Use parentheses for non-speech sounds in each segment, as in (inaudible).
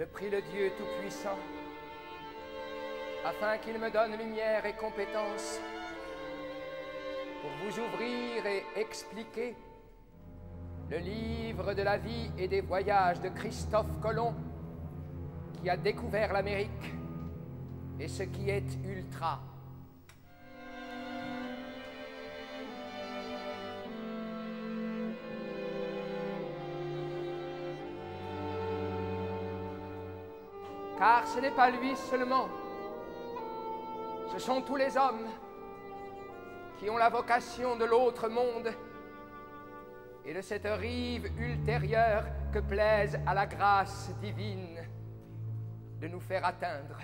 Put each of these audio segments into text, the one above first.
je prie le Dieu Tout-Puissant afin qu'il me donne lumière et compétence pour vous ouvrir et expliquer le livre de la vie et des voyages de Christophe Colomb qui a découvert l'Amérique et ce qui est ultra. Car ce n'est pas lui seulement, ce sont tous les hommes qui ont la vocation de l'autre monde et de cette rive ultérieure que plaise à la grâce divine de nous faire atteindre.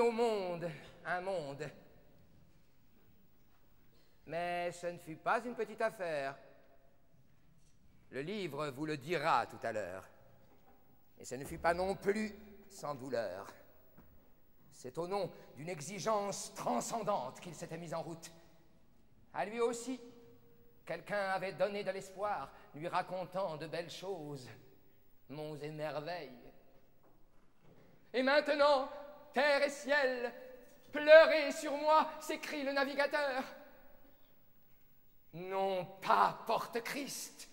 Au monde un monde. Mais ce ne fut pas une petite affaire. Le livre vous le dira tout à l'heure. Et ce ne fut pas non plus sans douleur. C'est au nom d'une exigence transcendante qu'il s'était mis en route. À lui aussi, quelqu'un avait donné de l'espoir, lui racontant de belles choses, monts et merveilles. Et maintenant, terre et ciel, pleurez sur moi, s'écrie le navigateur. Non pas, porte-Christ.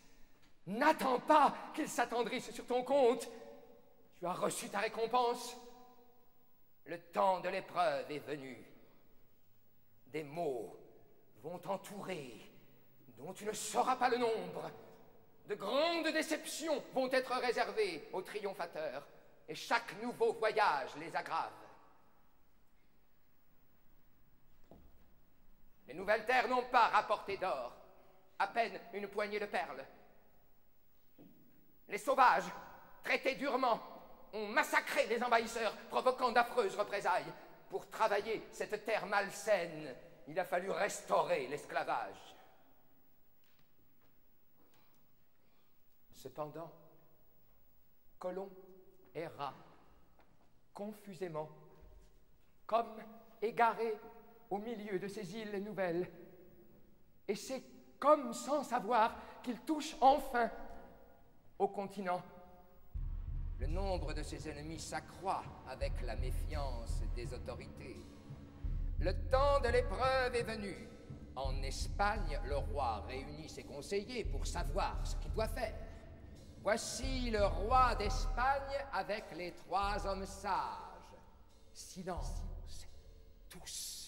N'attends pas qu'il s'attendrisse sur ton compte. Tu as reçu ta récompense. Le temps de l'épreuve est venu. Des mots vont t'entourer dont tu ne sauras pas le nombre. De grandes déceptions vont être réservées aux triomphateurs, et chaque nouveau voyage les aggrave. Les nouvelles terres n'ont pas rapporté d'or, à peine une poignée de perles. Les sauvages, traités durement, ont massacré les envahisseurs, provoquant d'affreuses représailles. Pour travailler cette terre malsaine, il a fallu restaurer l'esclavage. Cependant, Colomb erra confusément, comme égaré au milieu de ces îles nouvelles. Et c'est comme sans savoir qu'il touche enfin au continent. Le nombre de ses ennemis s'accroît avec la méfiance des autorités. Le temps de l'épreuve est venu. En Espagne, le roi réunit ses conseillers pour savoir ce qu'il doit faire. Voici le roi d'Espagne avec les trois hommes sages. Silence, tous,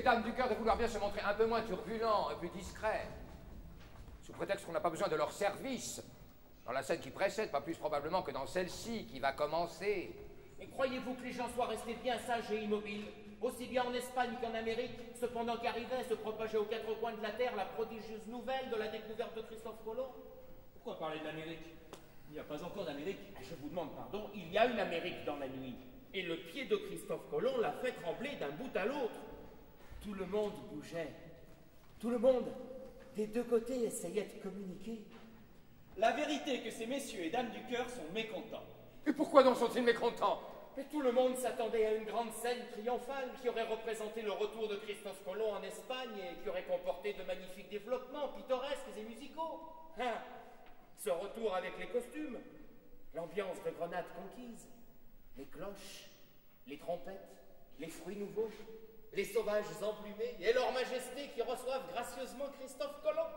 du cœur de vouloir bien se montrer un peu moins turbulent, un peu discret. Sous prétexte qu'on n'a pas besoin de leur service. Dans la scène qui précède, pas plus probablement que dans celle-ci qui va commencer. Et croyez-vous que les gens soient restés bien sages et immobiles Aussi bien en Espagne qu'en Amérique, cependant qu'arrivait, se propageait aux quatre coins de la Terre la prodigieuse nouvelle de la découverte de Christophe Colomb? Pourquoi parler d'Amérique? Il n'y a pas encore d'Amérique. Je vous demande pardon, il y a une Amérique dans la nuit. Et le pied de Christophe Colomb l'a fait trembler d'un bout à l'autre. Tout le monde bougeait. Tout le monde, des deux côtés, essayait de communiquer. La vérité est que ces messieurs et dames du cœur sont mécontents. Et pourquoi donc sont-ils mécontents? Mais tout le monde s'attendait à une grande scène triomphale qui aurait représenté le retour de Christophe Colomb en Espagne et qui aurait comporté de magnifiques développements pittoresques et musicaux. Hein? Ce retour avec les costumes, l'ambiance de grenade conquise, les cloches, les trompettes, les fruits nouveaux, les sauvages emplumés et leur majesté qui reçoivent gracieusement Christophe Colomb.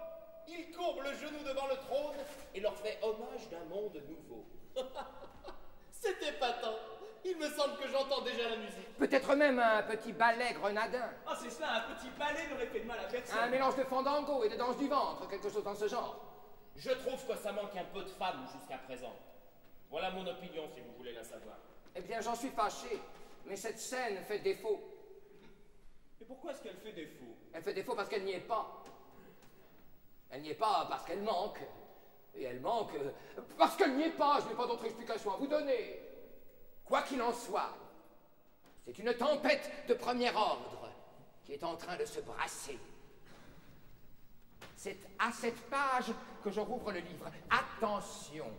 Il courbe le genou devant le trône et leur fait hommage d'un monde nouveau. (laughs) C'était tant. Il me semble que j'entends déjà la musique. Peut-être même un petit ballet grenadin. Ah, c'est cela, un petit ballet n'aurait fait de mal à personne. Un mélange de fandango et de danse du ventre, quelque chose dans ce genre. Je trouve que ça manque un peu de femmes jusqu'à présent. Voilà mon opinion si vous voulez la savoir. Eh bien, j'en suis fâché, mais cette scène fait défaut. Et pourquoi est-ce qu'elle fait défaut? Elle fait défaut parce qu'elle n'y est pas. Elle n'y est pas parce qu'elle manque. Et elle manque euh, parce qu'elle n'y est pas. Je n'ai pas d'autre explication à vous donner. Quoi qu'il en soit, c'est une tempête de premier ordre qui est en train de se brasser. C'est à cette page que je rouvre le livre. Attention.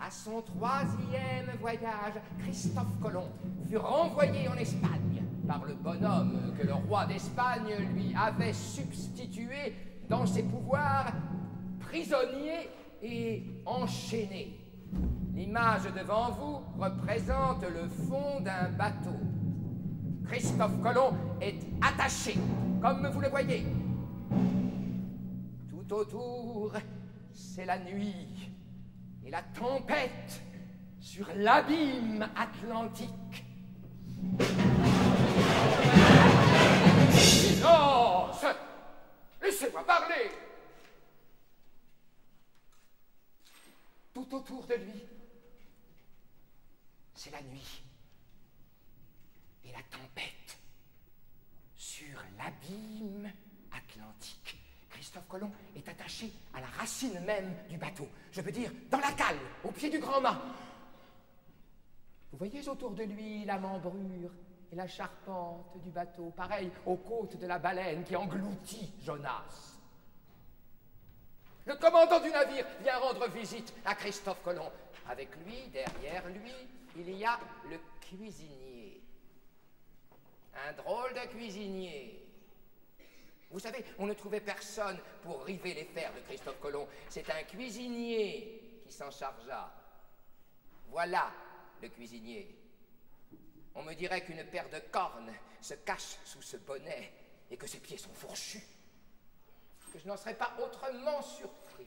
À son troisième voyage, Christophe Colomb fut renvoyé en Espagne par le bonhomme que le roi d'Espagne lui avait substitué dans ses pouvoirs prisonnier et enchaîné. L'image devant vous représente le fond d'un bateau. Christophe Colomb est attaché, comme vous le voyez. Tout autour, c'est la nuit et la tempête sur l'abîme atlantique. Silence Laissez-moi parler Tout autour de lui, c'est la nuit et la tempête sur l'abîme. Christophe Colomb est attaché à la racine même du bateau. Je veux dire, dans la cale, au pied du grand mât. Vous voyez autour de lui la membrure et la charpente du bateau, pareil aux côtes de la baleine qui engloutit Jonas. Le commandant du navire vient rendre visite à Christophe Colomb. Avec lui, derrière lui, il y a le cuisinier. Un drôle de cuisinier. Vous savez, on ne trouvait personne pour river les fers de Christophe Colomb. C'est un cuisinier qui s'en chargea. Voilà le cuisinier. On me dirait qu'une paire de cornes se cache sous ce bonnet et que ses pieds sont fourchus. Que je n'en serais pas autrement surpris.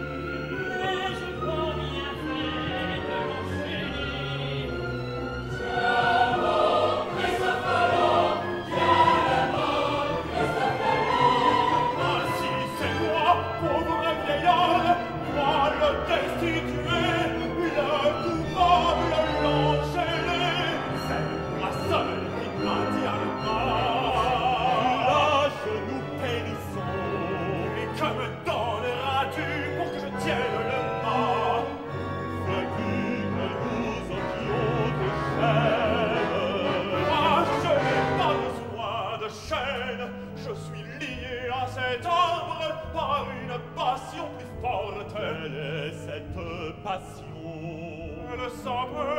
Elle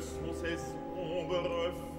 pour le brouillard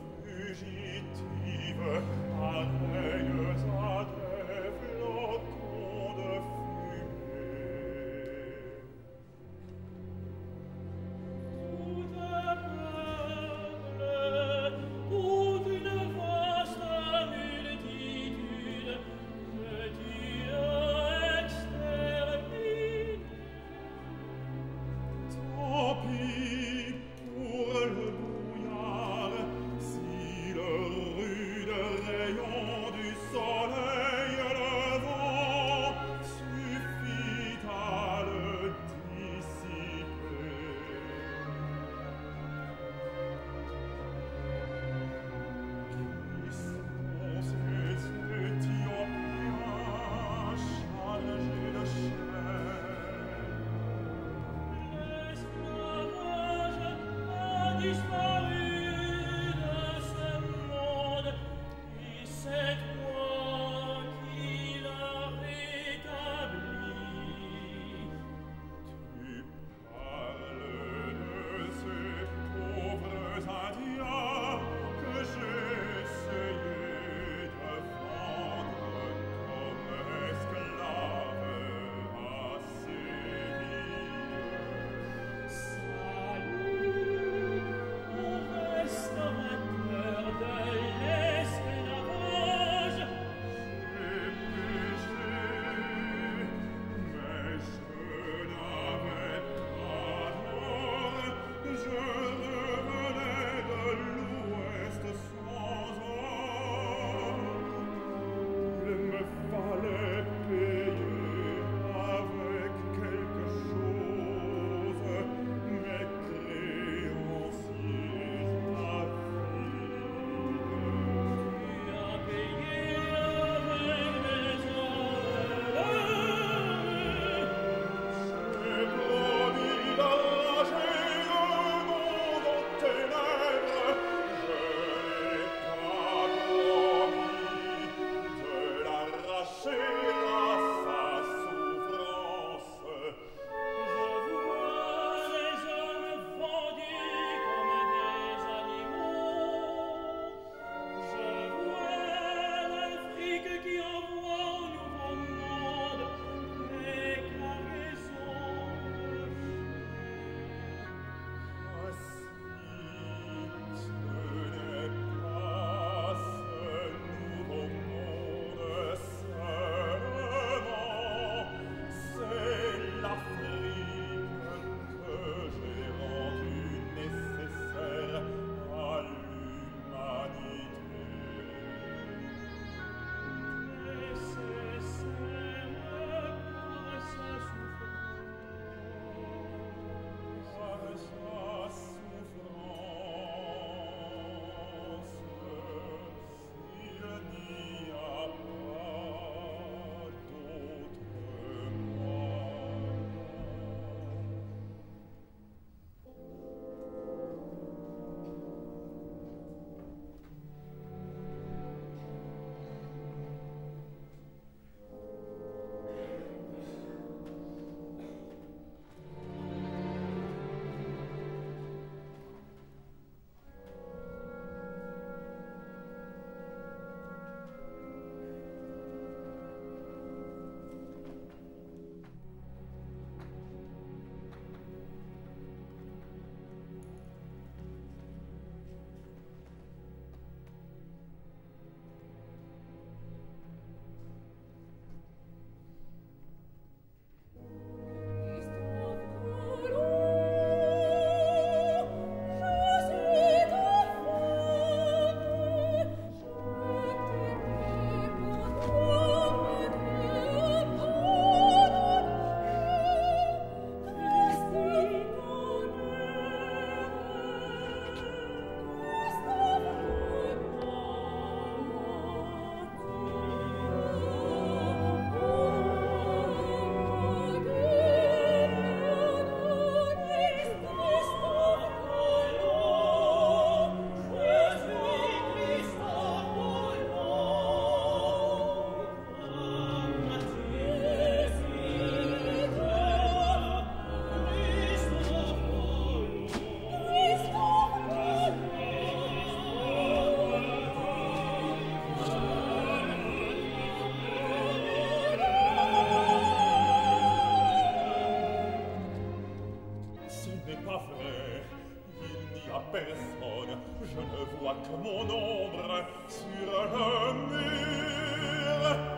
personne, je ne vois que mon ombre sur le mur.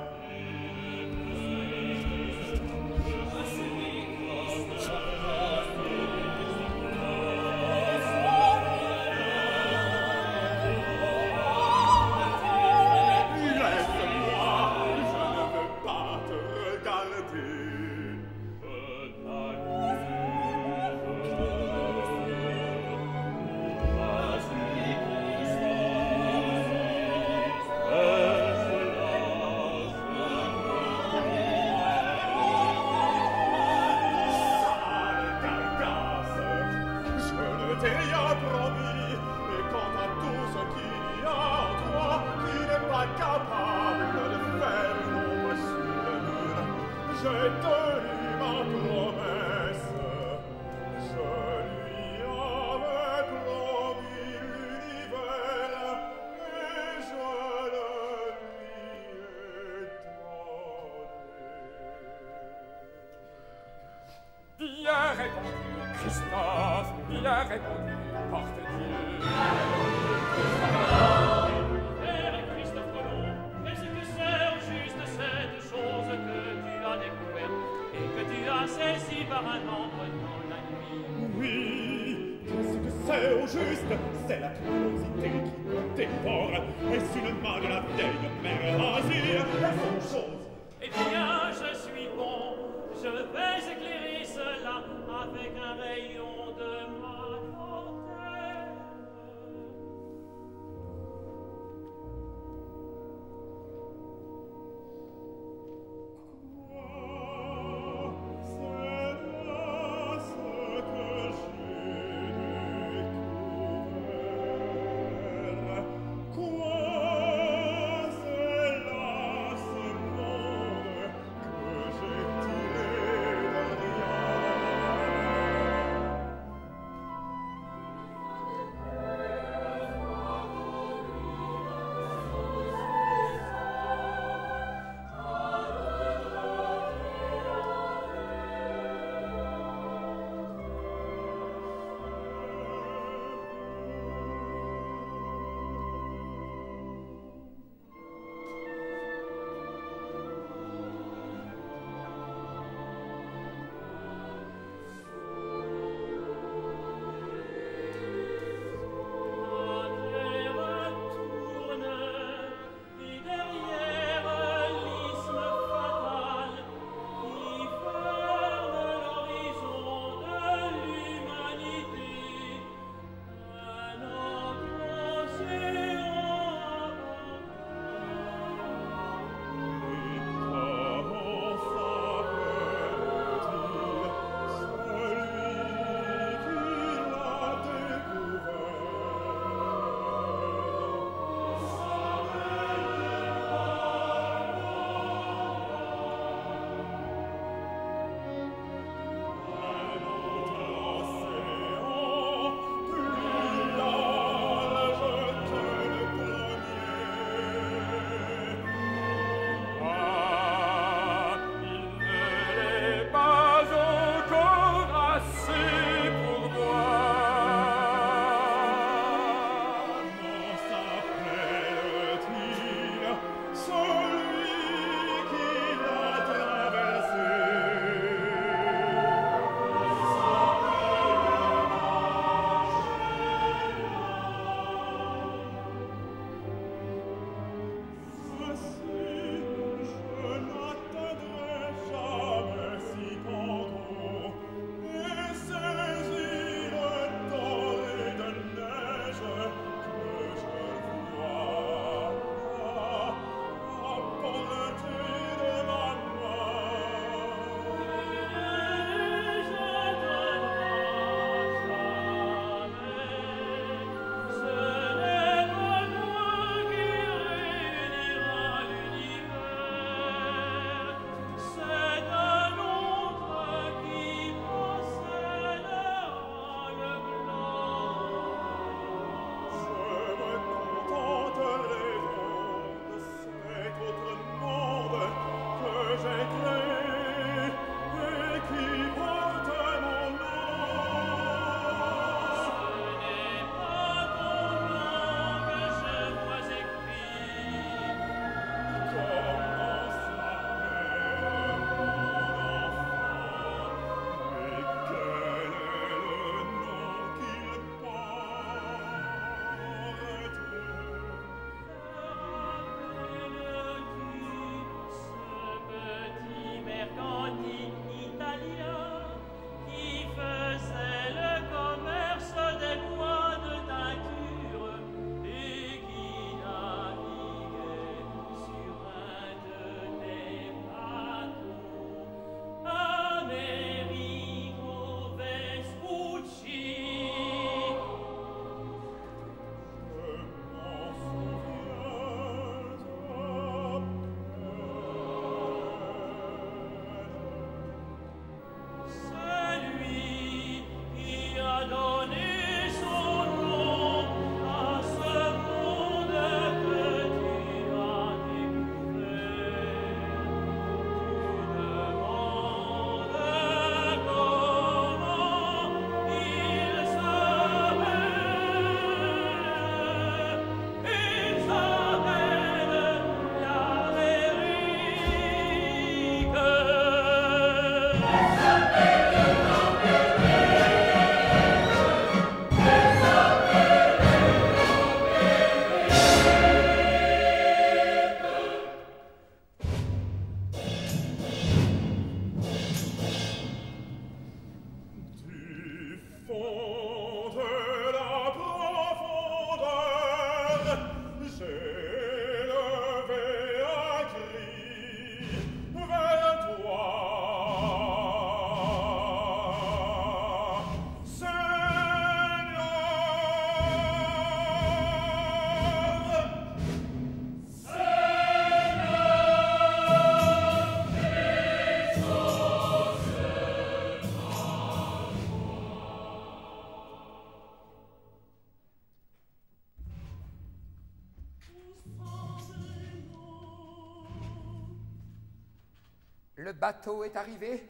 Bateau est arrivé.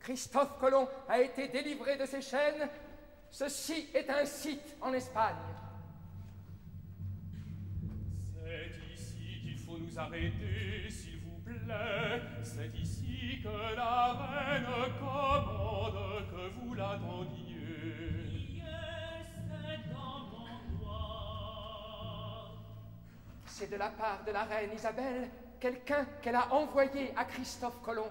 Christophe Colomb a été délivré de ses chaînes. Ceci est un site en Espagne. C'est ici qu'il faut nous arrêter, s'il vous plaît. C'est ici que la reine commande que vous l'attendiez. C'est de la part de la reine Isabelle quelqu'un qu'elle a envoyé à Christophe Colomb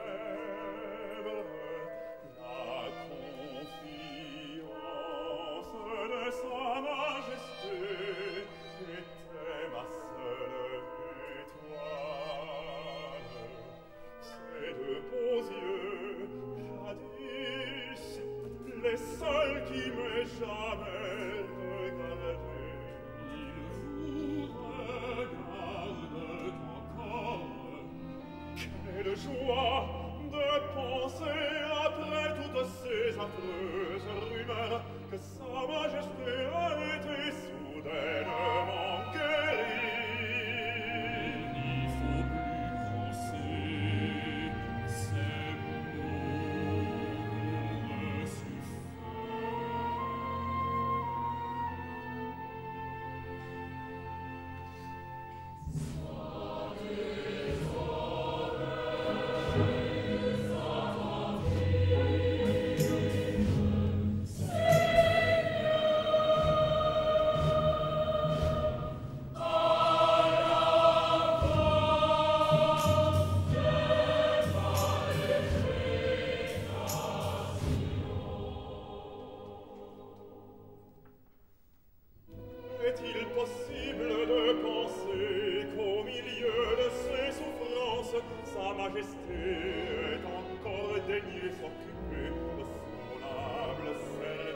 sa majesté est encore daigné s'occuper de son humble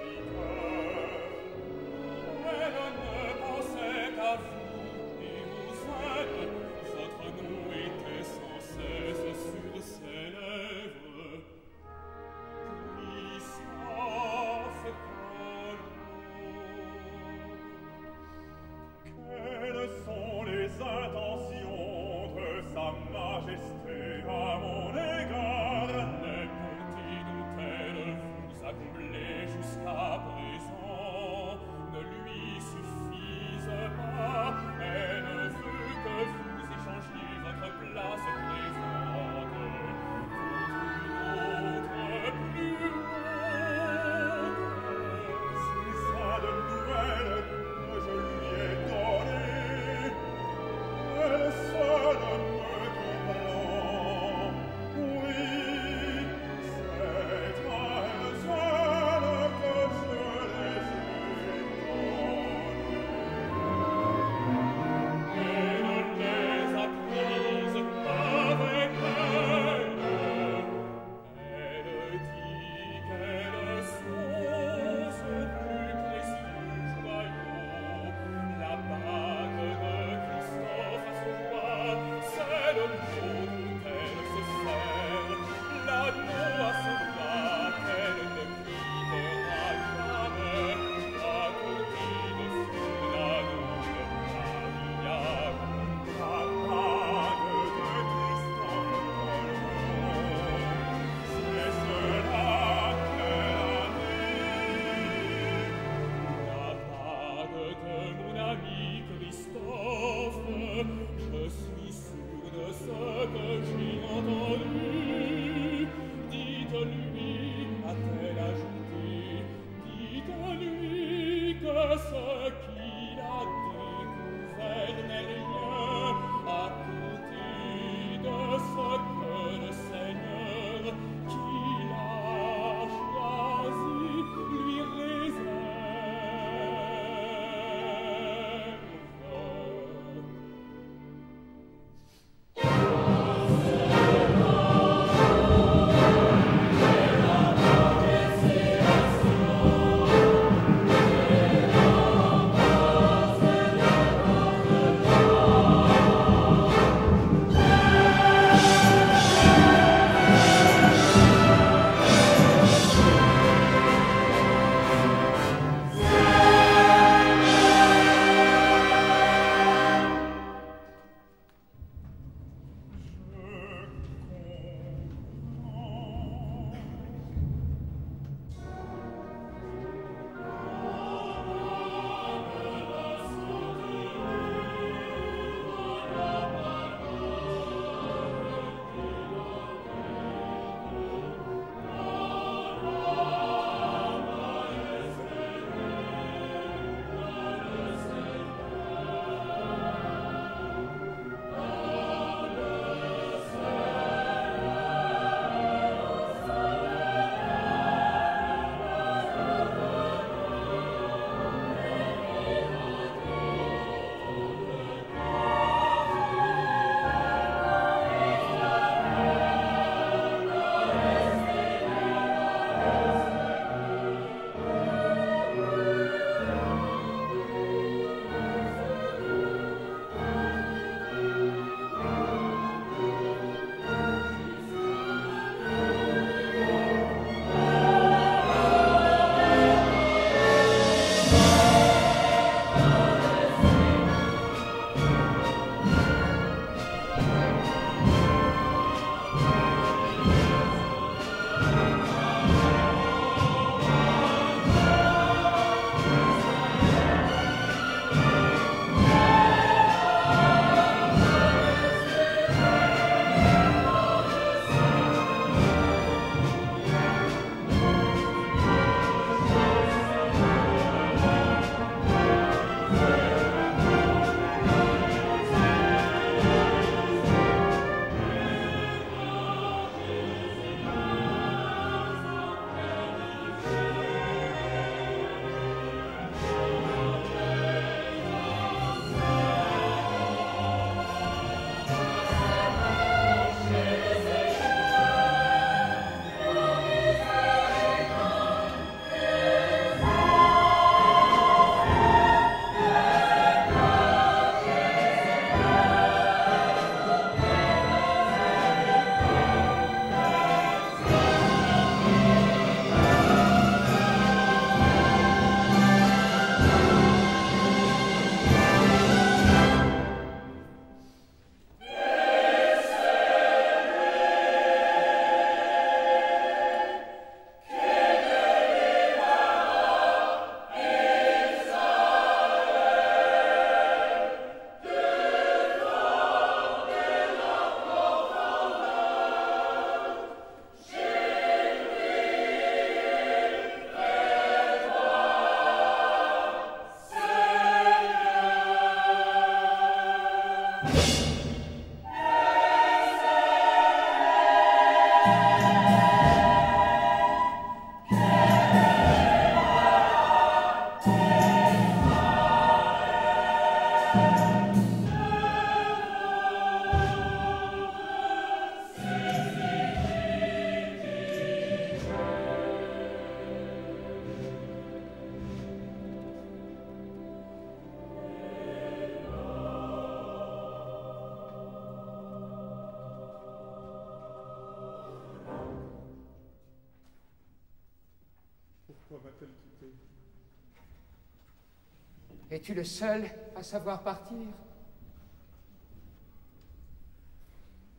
Es-tu le seul à savoir partir?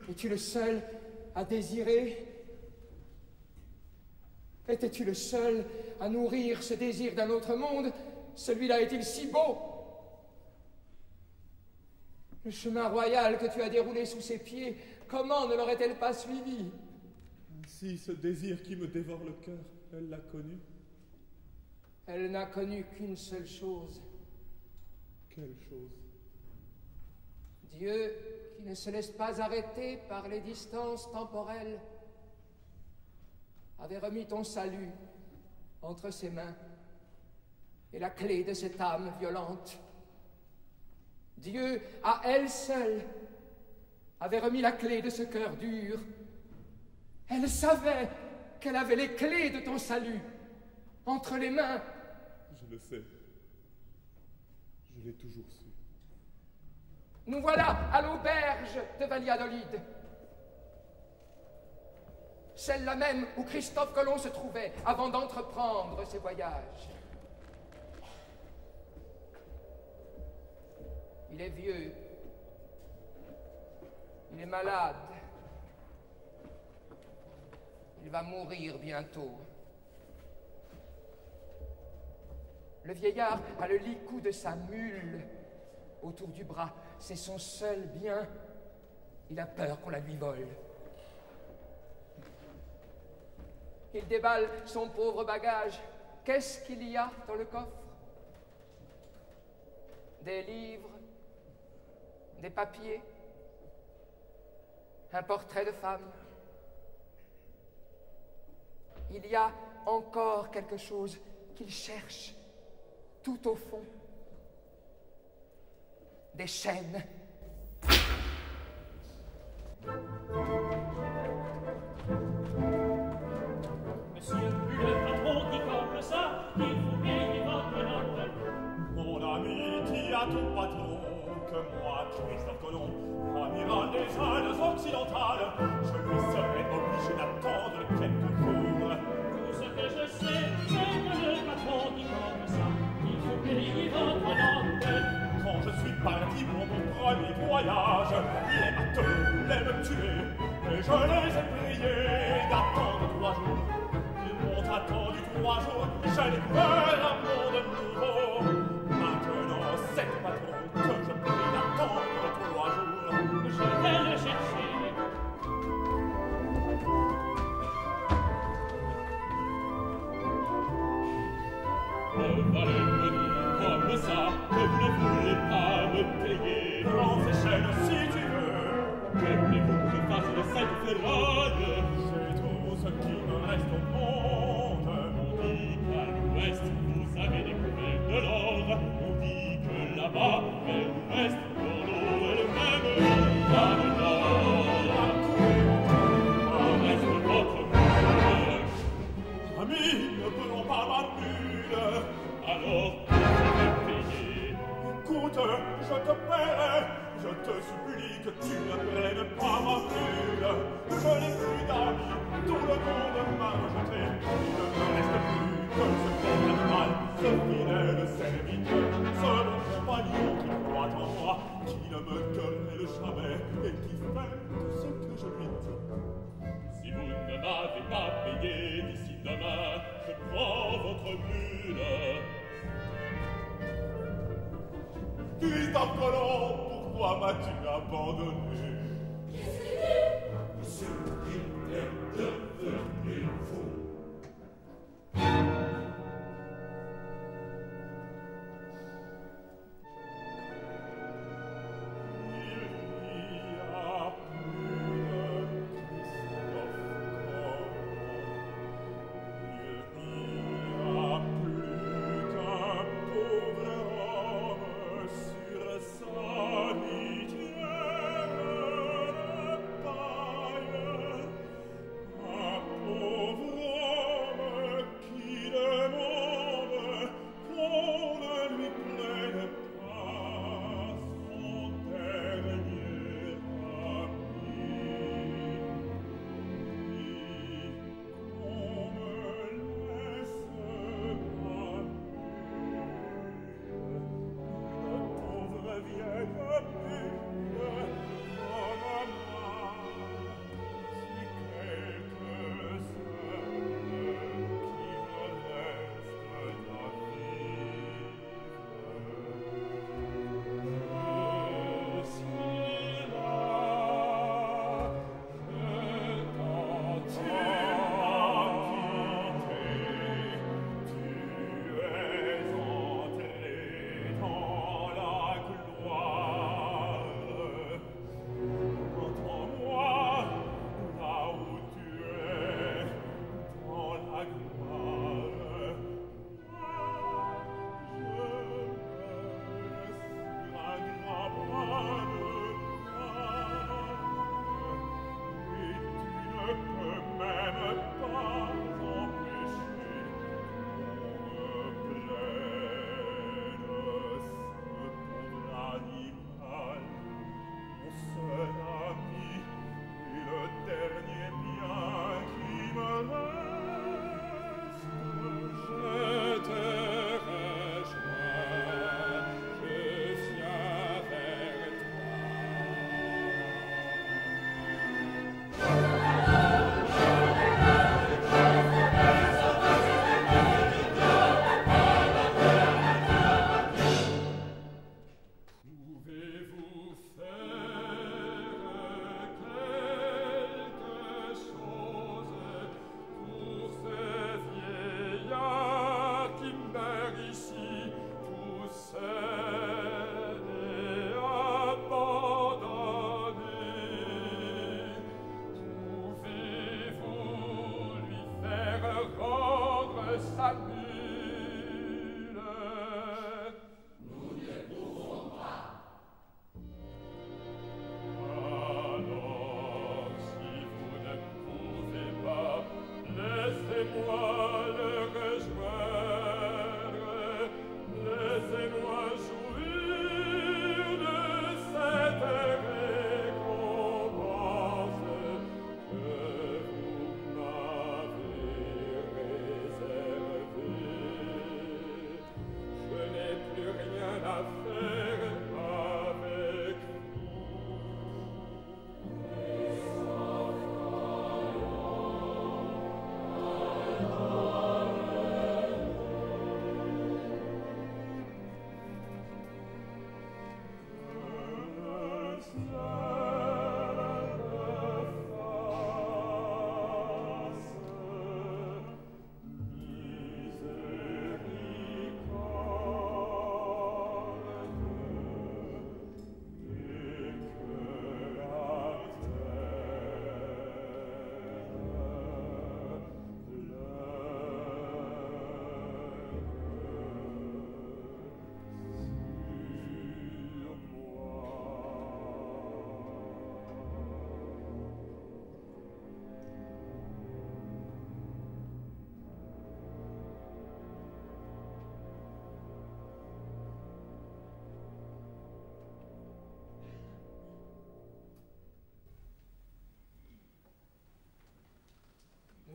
Es-tu le seul à désirer? Étais-tu le seul à nourrir ce désir d'un autre monde? Celui-là est-il si beau? Le chemin royal que tu as déroulé sous ses pieds, comment ne l'aurait-elle pas suivi? Si ce désir qui me dévore le cœur, elle l'a connu. Elle n'a connu qu'une seule chose. Quelle chose Dieu qui ne se laisse pas arrêter par les distances temporelles avait remis ton salut entre ses mains et la clé de cette âme violente. Dieu, à elle seule, avait remis la clé de ce cœur dur. Elle savait qu'elle avait les clés de ton salut entre les mains. Je le sais. Toujours su. Nous voilà à l'auberge de Valladolid. Celle-là même où Christophe Colomb se trouvait avant d'entreprendre ses voyages. Il est vieux. Il est malade. Il va mourir bientôt. Le vieillard a le licou de sa mule autour du bras. C'est son seul bien. Il a peur qu'on la lui vole. Il déballe son pauvre bagage. Qu'est-ce qu'il y a dans le coffre? Des livres, des papiers, un portrait de femme. Il y a encore quelque chose qu'il cherche tout au fond des chaînes. Monsieur le patron dit comme ça, il faut payer votre note. Mon ami dit à ton patron que moi, Christophe Colomb, amiral des Halles occidentales, je lui serais obligé d'attendre mes voyages, les bateaux voulaient me tuer, Et je les ai priés d'attendre trois jours. Ils m'ont attendu trois jours, j'ai découvert un monde nouveau.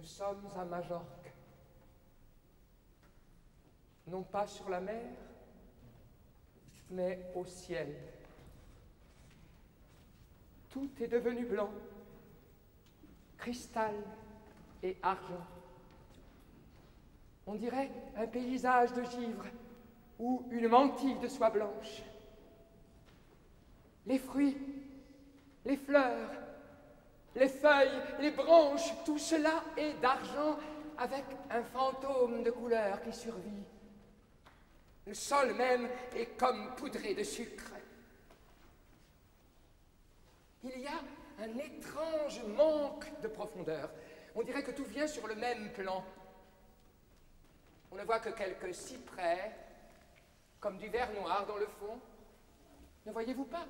Nous sommes à Majorque. Non pas sur la mer, mais au ciel. Tout est devenu blanc, cristal et argent. On dirait un paysage de givre ou une mantille de soie blanche. Les fruits, les fleurs, les feuilles, les branches, tout cela est d'argent avec un fantôme de couleur qui survit. Le sol même est comme poudré de sucre. Il y a un étrange manque de profondeur. On dirait que tout vient sur le même plan. On ne voit que quelques cyprès, comme du verre noir dans le fond. Ne voyez-vous pas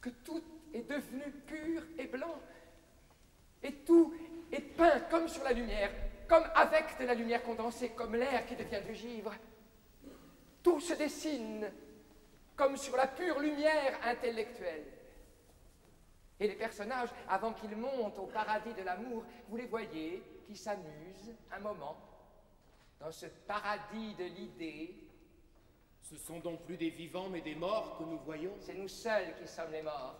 que tout est devenu pur et blanc? Et tout est peint comme sur la lumière, comme avec de la lumière condensée, comme l'air qui devient du givre. Tout se dessine comme sur la pure lumière intellectuelle. Et les personnages, avant qu'ils montent au paradis de l'amour, vous les voyez qui s'amusent un moment dans ce paradis de l'idée. Ce sont donc plus des vivants mais des morts que nous voyons C'est nous seuls qui sommes les morts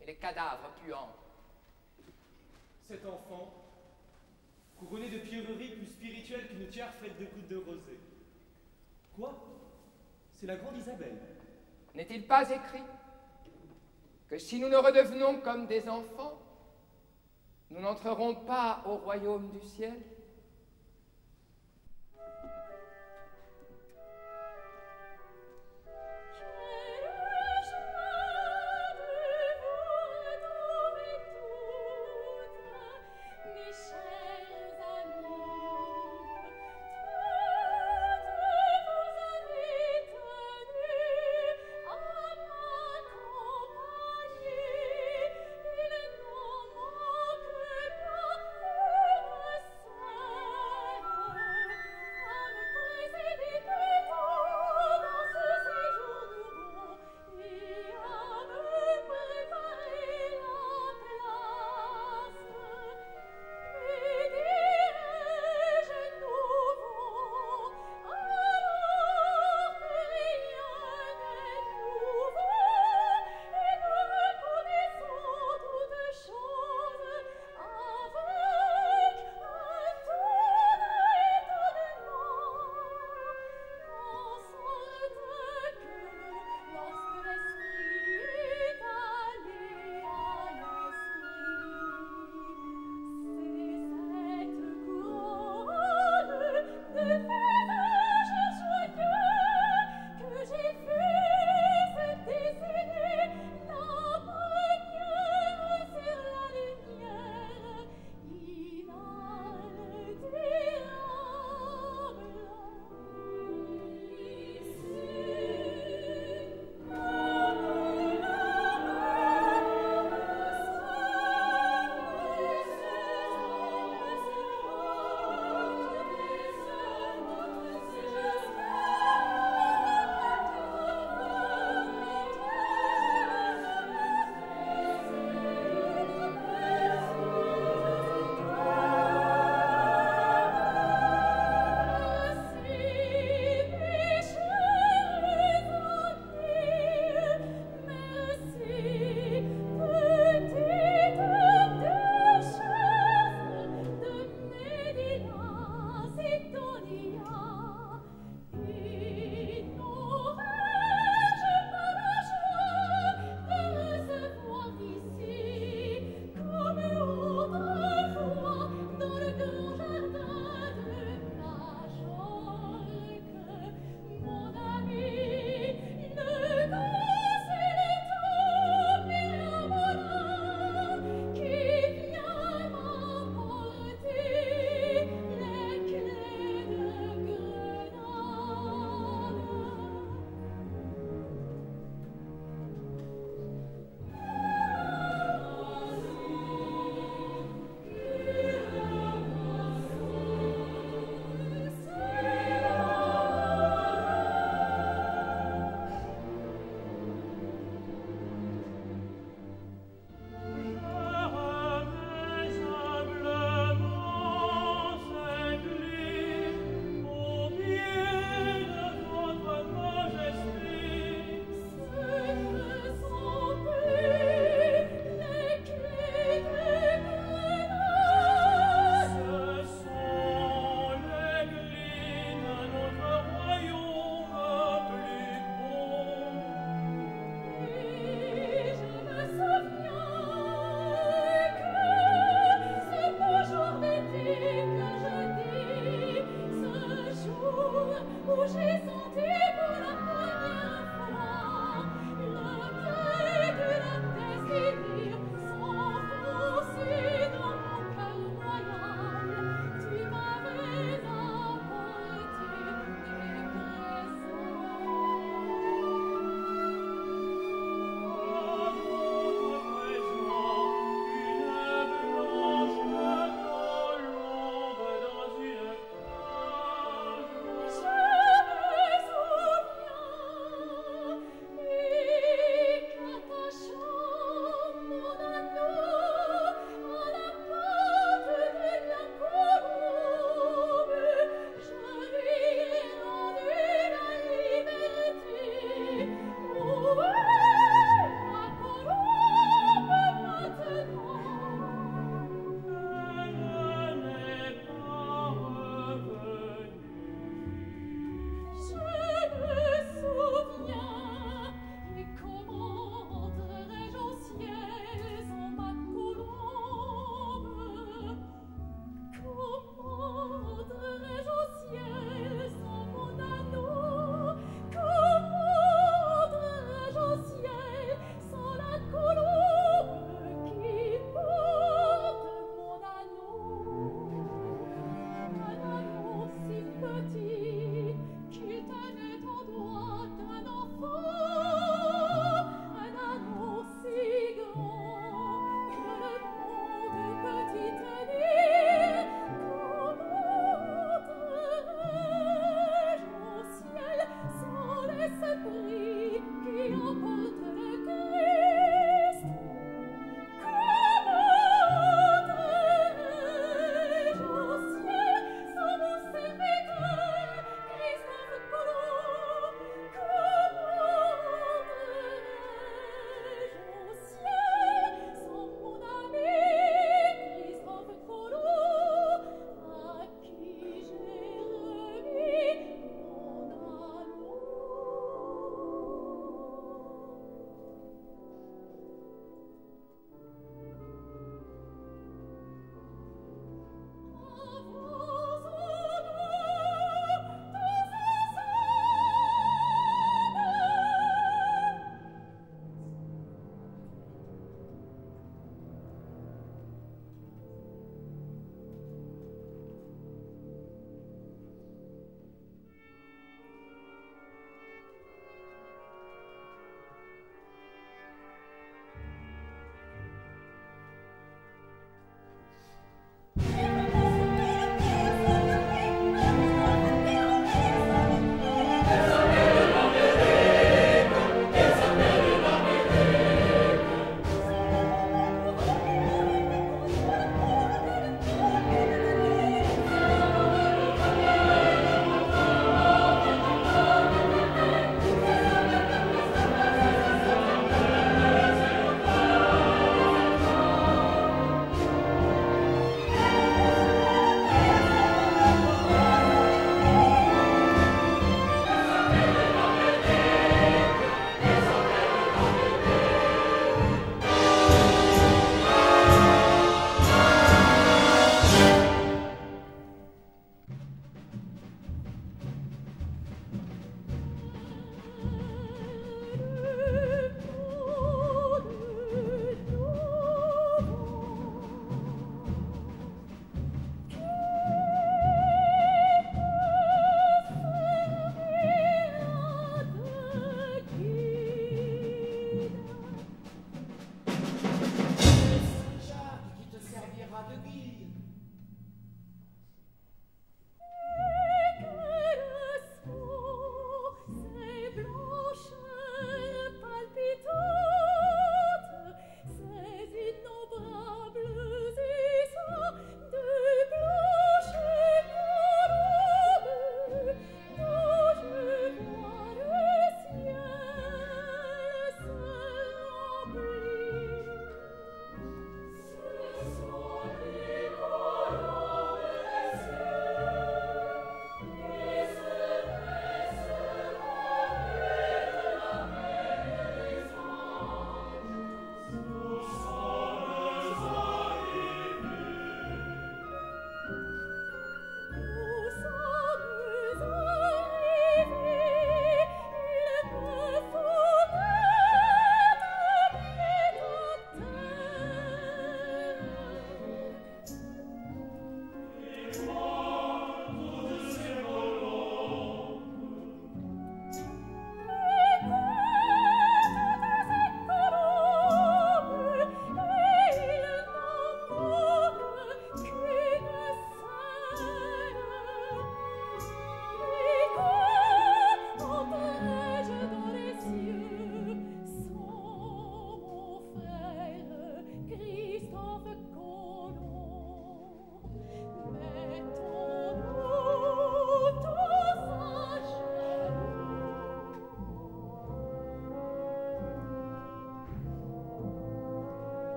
et les cadavres puants. Cet enfant, couronné de pierreries plus spirituelles qu'une tiare faite de gouttes de rosée. Quoi? C'est la grande Isabelle. N'est-il pas écrit que si nous ne redevenons comme des enfants, nous n'entrerons pas au royaume du ciel?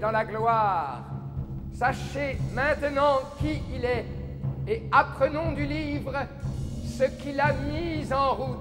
Dans la gloire. Sachez maintenant qui il est et apprenons du livre ce qu'il a mis en route.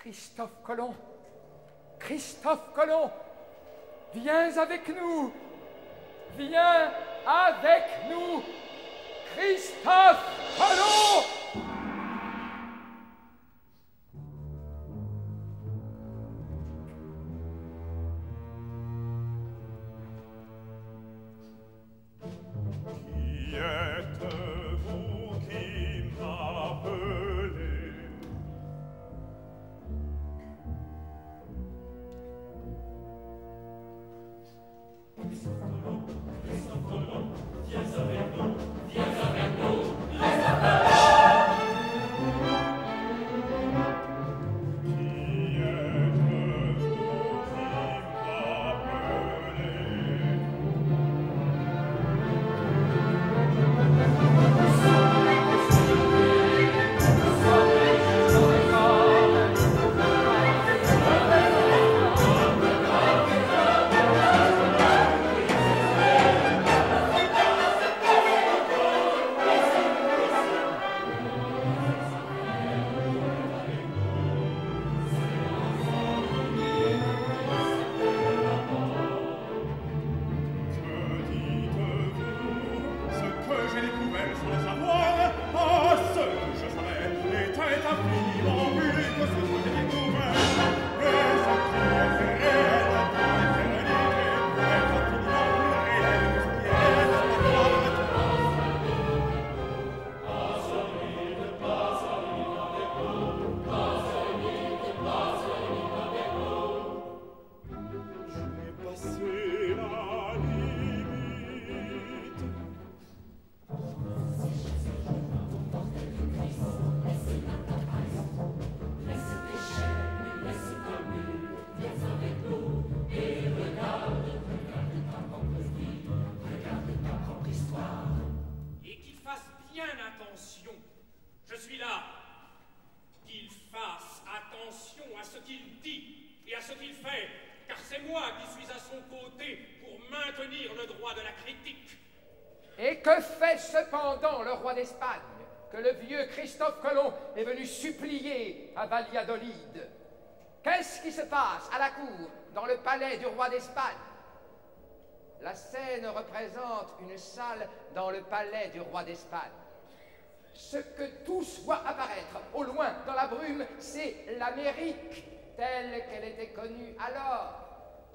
Christophe Colomb, Christophe Colomb, viens avec nous, viens avec nous, Christophe Valladolid? Qu'est-ce qui se passe à la cour, dans le palais du roi d'Espagne? La scène représente une salle dans le palais du roi d'Espagne. Ce que tous voient apparaître au loin dans la brume, c'est l'Amérique telle qu'elle était connue alors,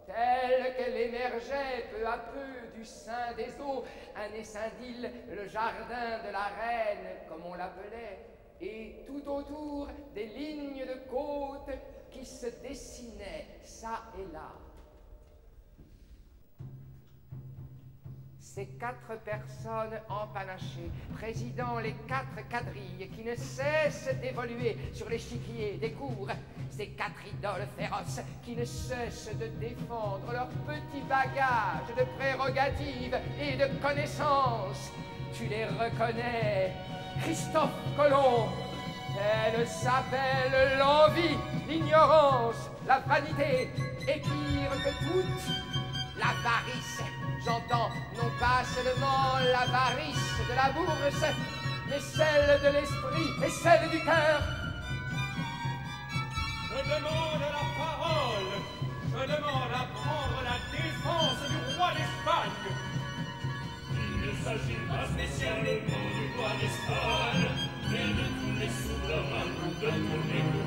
telle qu'elle émergeait peu à peu du sein des eaux, un essaim d'île, le jardin de la reine, comme on l'appelait, et tout autour des lignes de côte qui se dessinaient ça et là. Ces quatre personnes empanachées, présidant les quatre quadrilles qui ne cessent d'évoluer sur l'échiquier des cours, ces quatre idoles féroces qui ne cessent de défendre leur petit bagage de prérogatives et de connaissances, tu les reconnais Christophe Colomb. Elle s'appelle l'envie, l'ignorance, la vanité, et pire que toute, l'avarice. J'entends non pas seulement l'avarice de la bourse, mais celle de l'esprit et celle du cœur. Je demande la parole. Je demande à prendre la défense du roi d'Espagne. Il ne s'agit pas spécialement du roi d'Espagne, mais de tous les souverains, de tous les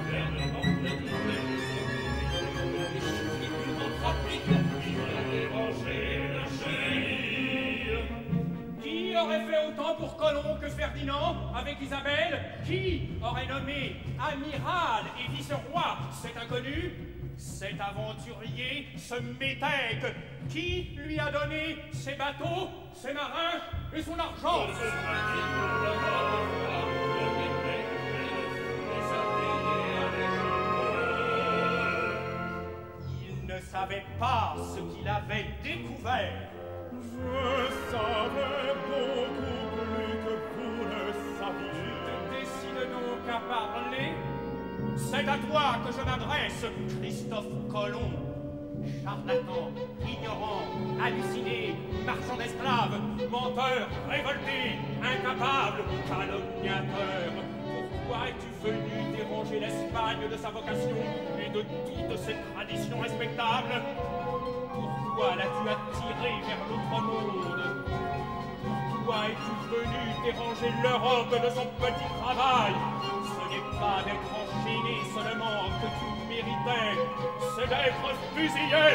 aurait fait autant pour Colomb que Ferdinand avec Isabelle Qui aurait nommé amiral et vice-roi. Cet inconnu cet aventurier, ce métèque, qui lui a donné ses bateaux, ses marins et son argent? Il ne savait pas ce qu'il avait découvert à parler C'est à toi que je m'adresse, Christophe Colomb. Charlatan, ignorant, halluciné, marchand d'esclaves, menteur, révolté, incapable, calomniateur. Pourquoi es-tu venu déranger l'Espagne de sa vocation et de toutes ses traditions respectables pourquoi l'as-tu attiré vers l'autre monde. Pourquoi es-tu venu déranger l'Europe de son petit travail? Ce n'est pas d'être enchaîné seulement que tu méritais, c'est d'être fusillé.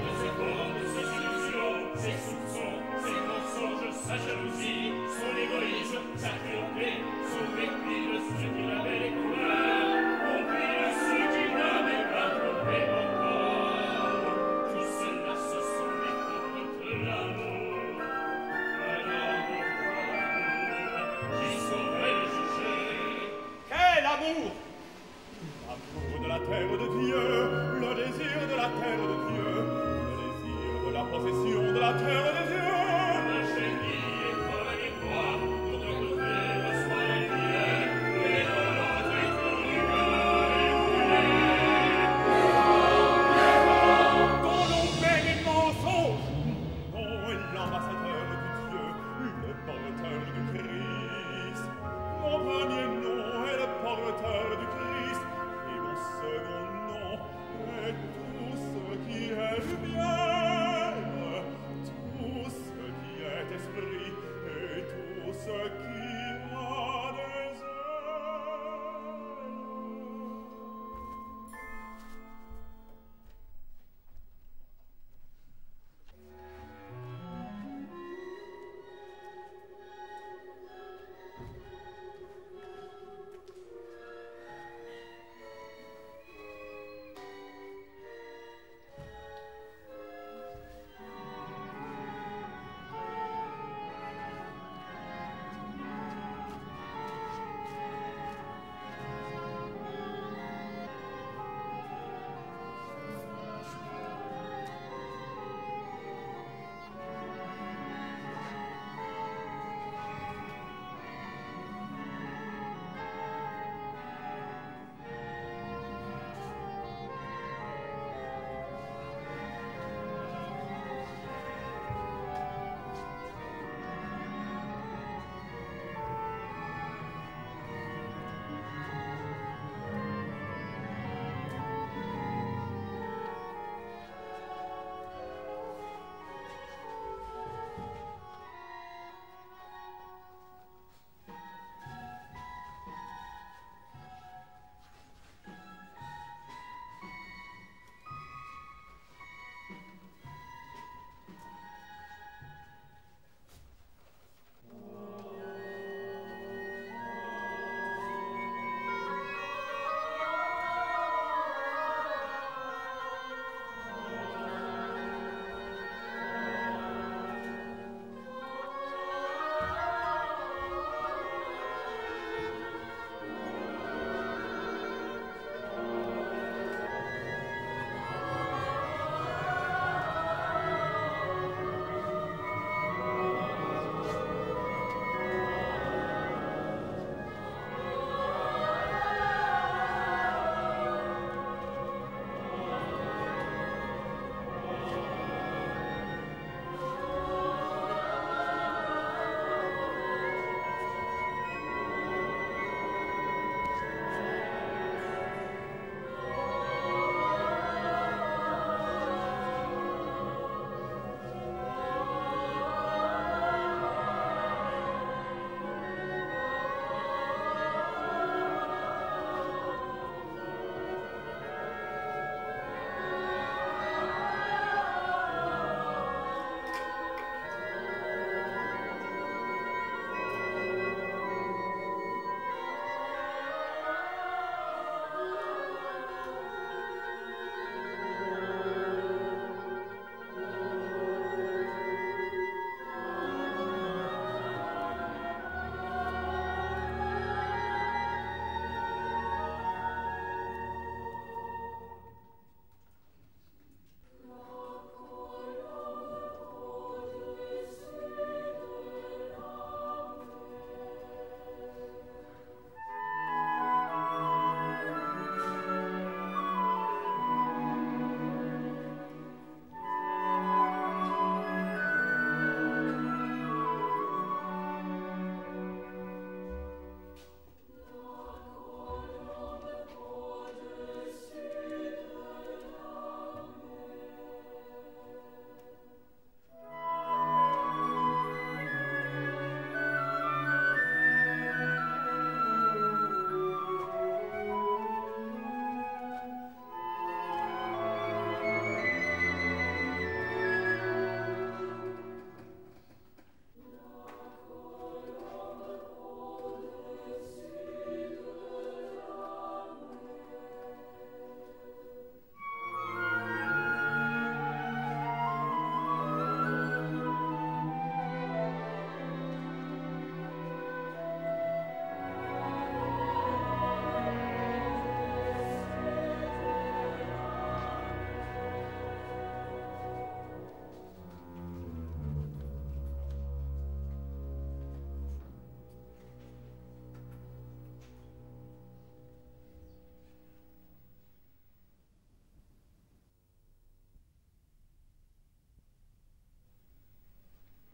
Toutes ces ces illusions, ces soupçons, ces mensonges, sa jalousie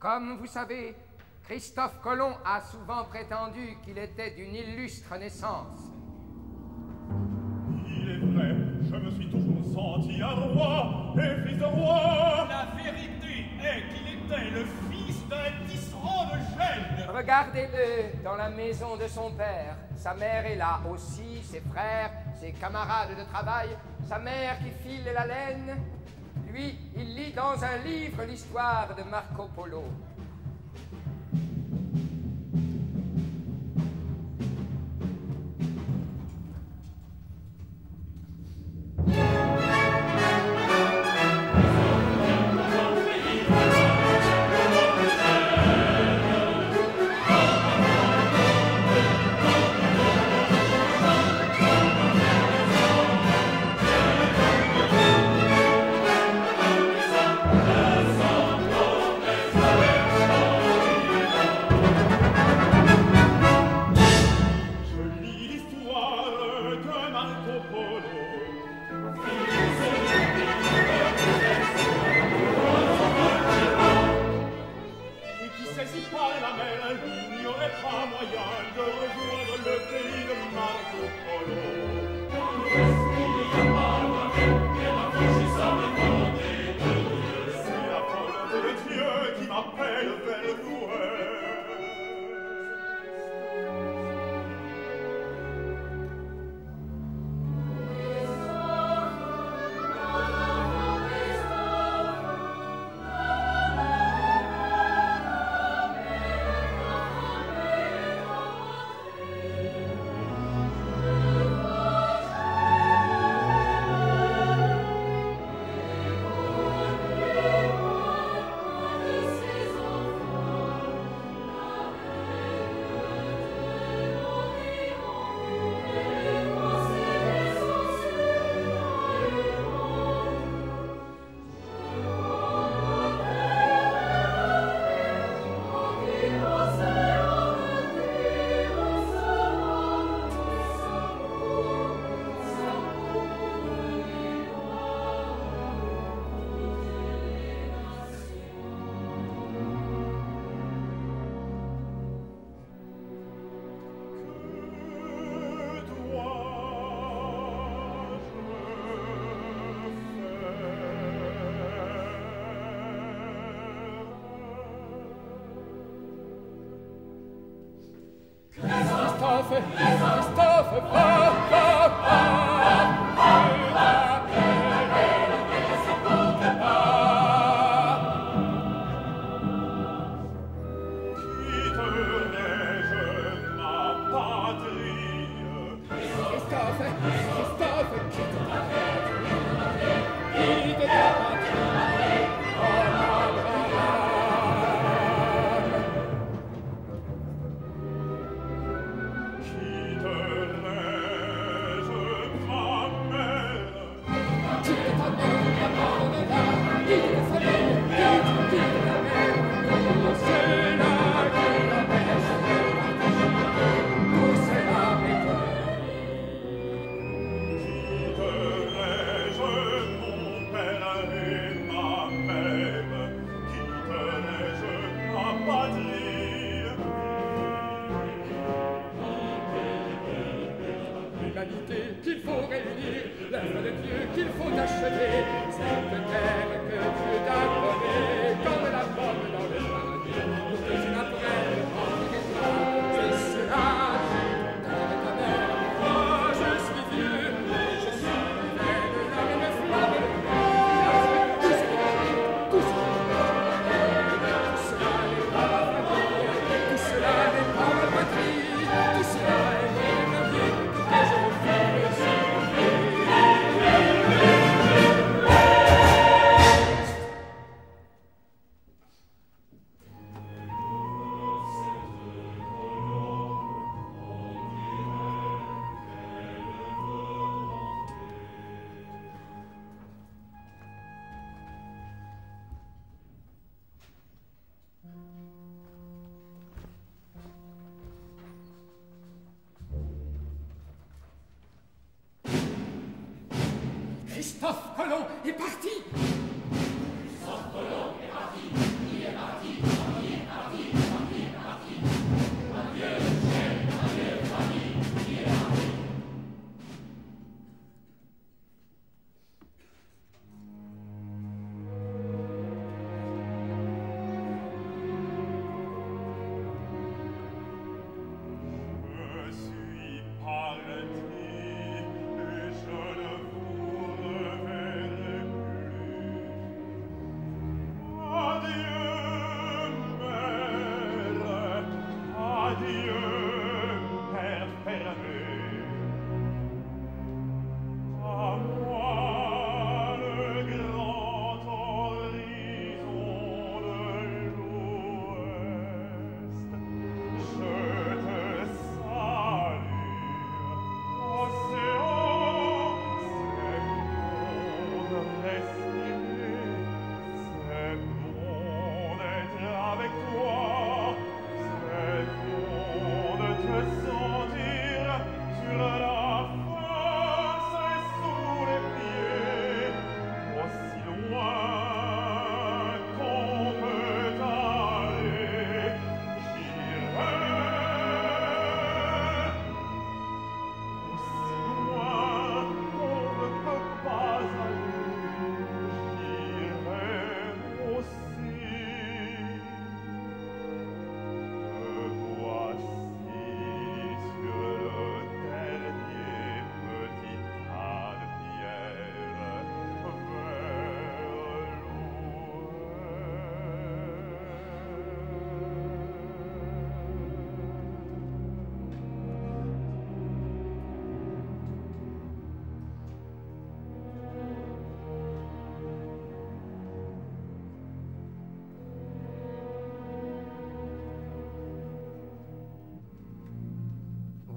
Comme vous savez, Christophe Colomb a souvent prétendu qu'il était d'une illustre naissance. Il est vrai, je me suis toujours senti un roi et fils d'un roi. La vérité est qu'il était le fils d'un tisserand de gêne. Regardez-le dans la maison de son père. Sa mère est là aussi, ses frères, ses camarades de travail, sa mère qui file la laine, dans un livre l'histoire de Marco Polo. on goes round.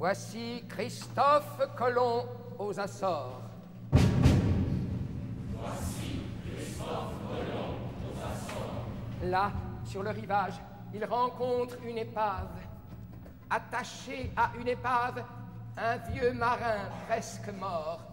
Voici Christophe Colomb aux Açores. Là, sur le rivage, il rencontre une épave. Attaché à une épave, un vieux marin presque mort.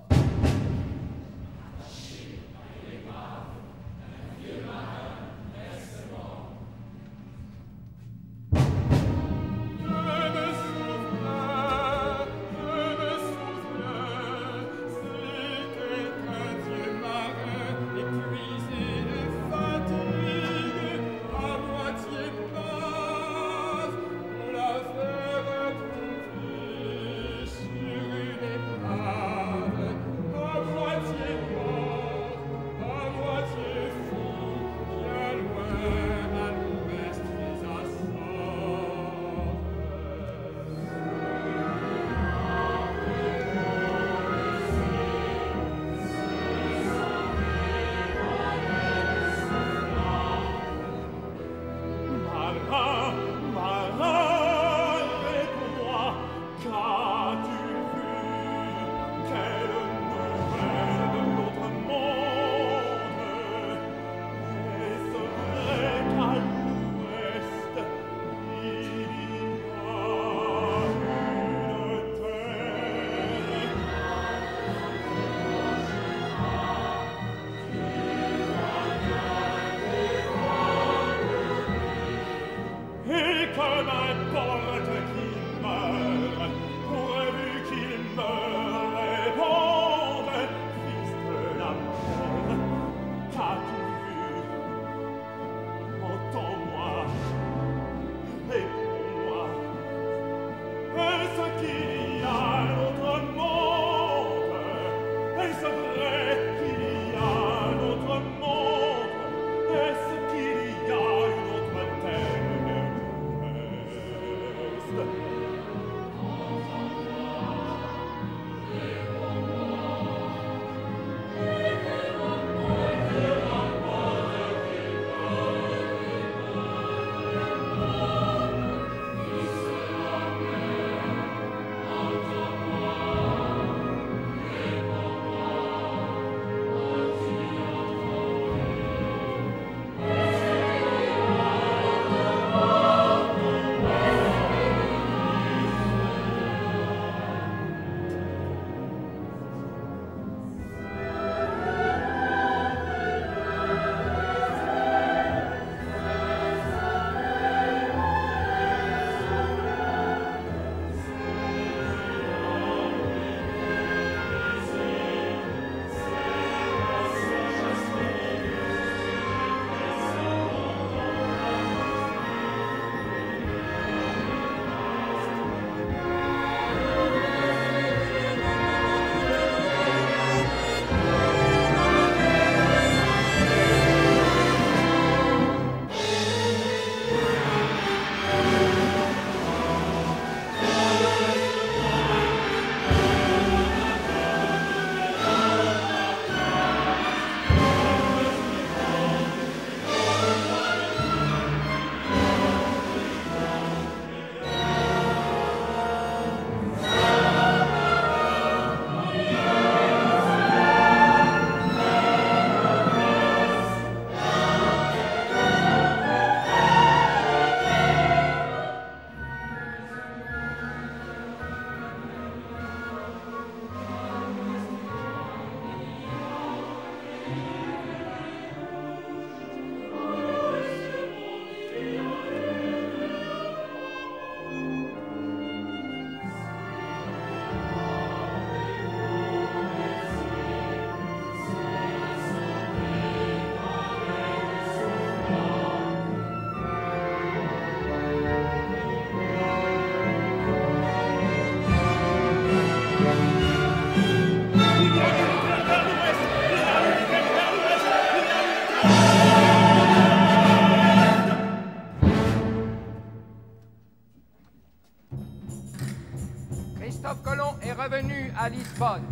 à Lisbonne.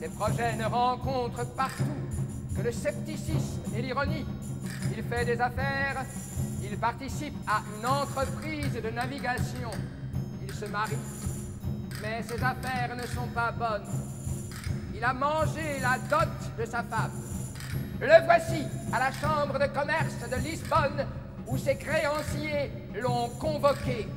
Ses projets ne rencontrent partout que le scepticisme et l'ironie. Il fait des affaires, il participe à une entreprise de navigation, il se marie, mais ses affaires ne sont pas bonnes. Il a mangé la dot de sa femme. Le voici à la chambre de commerce de Lisbonne où ses créanciers l'ont convoqué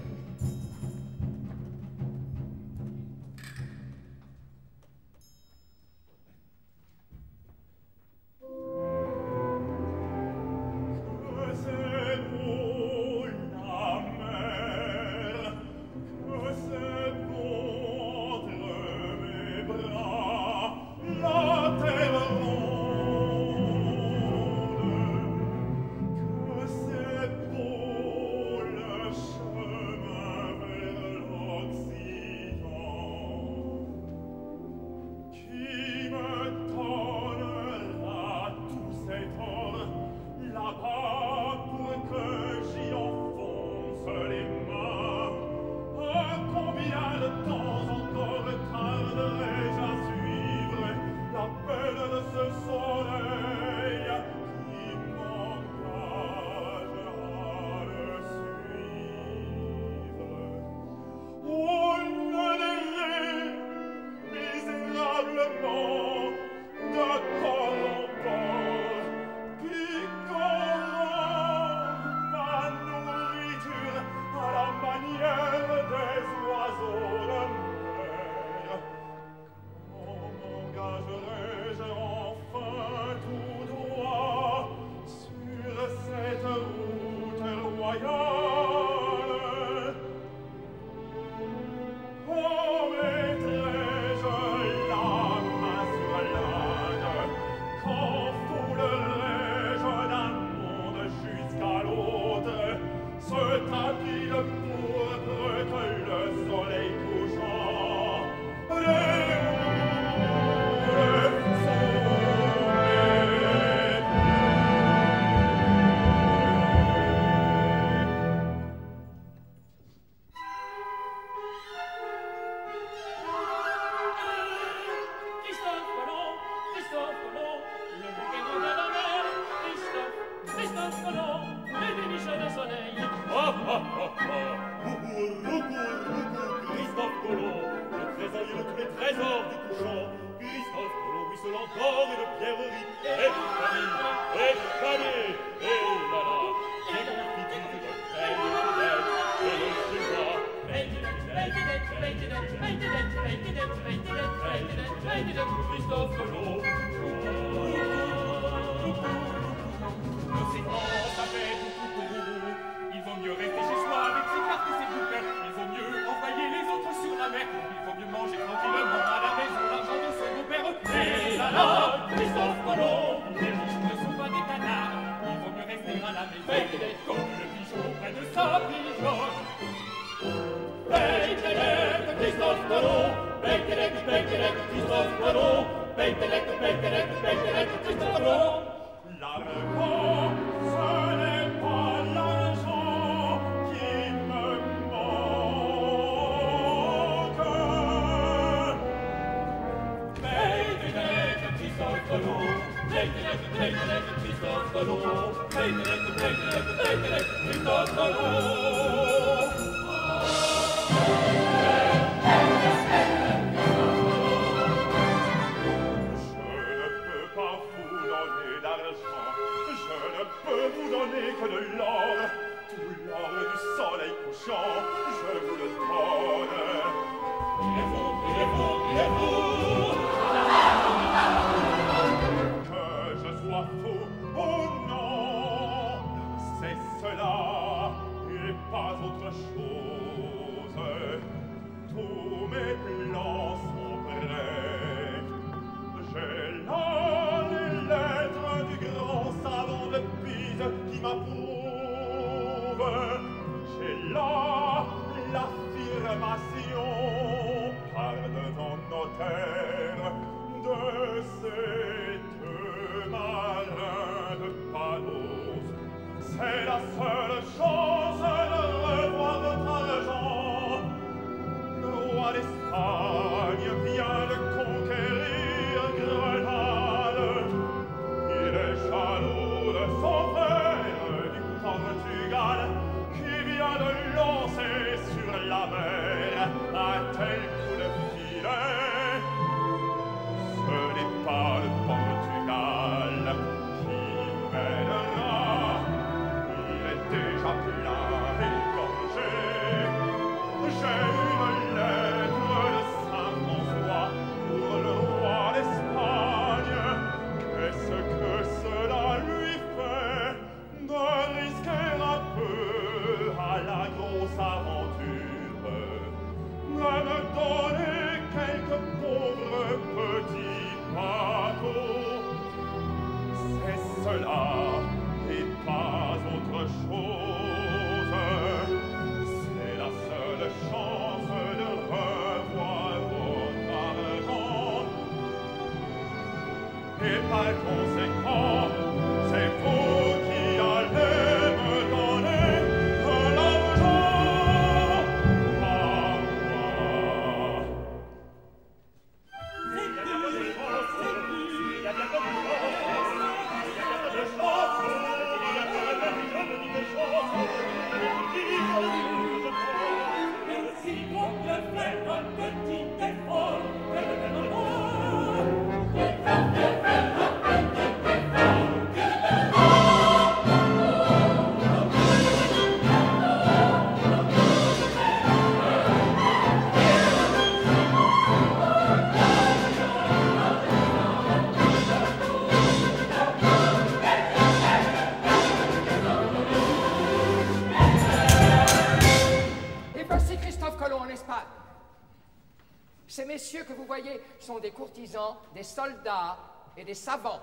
sont des courtisans, des soldats et des savants.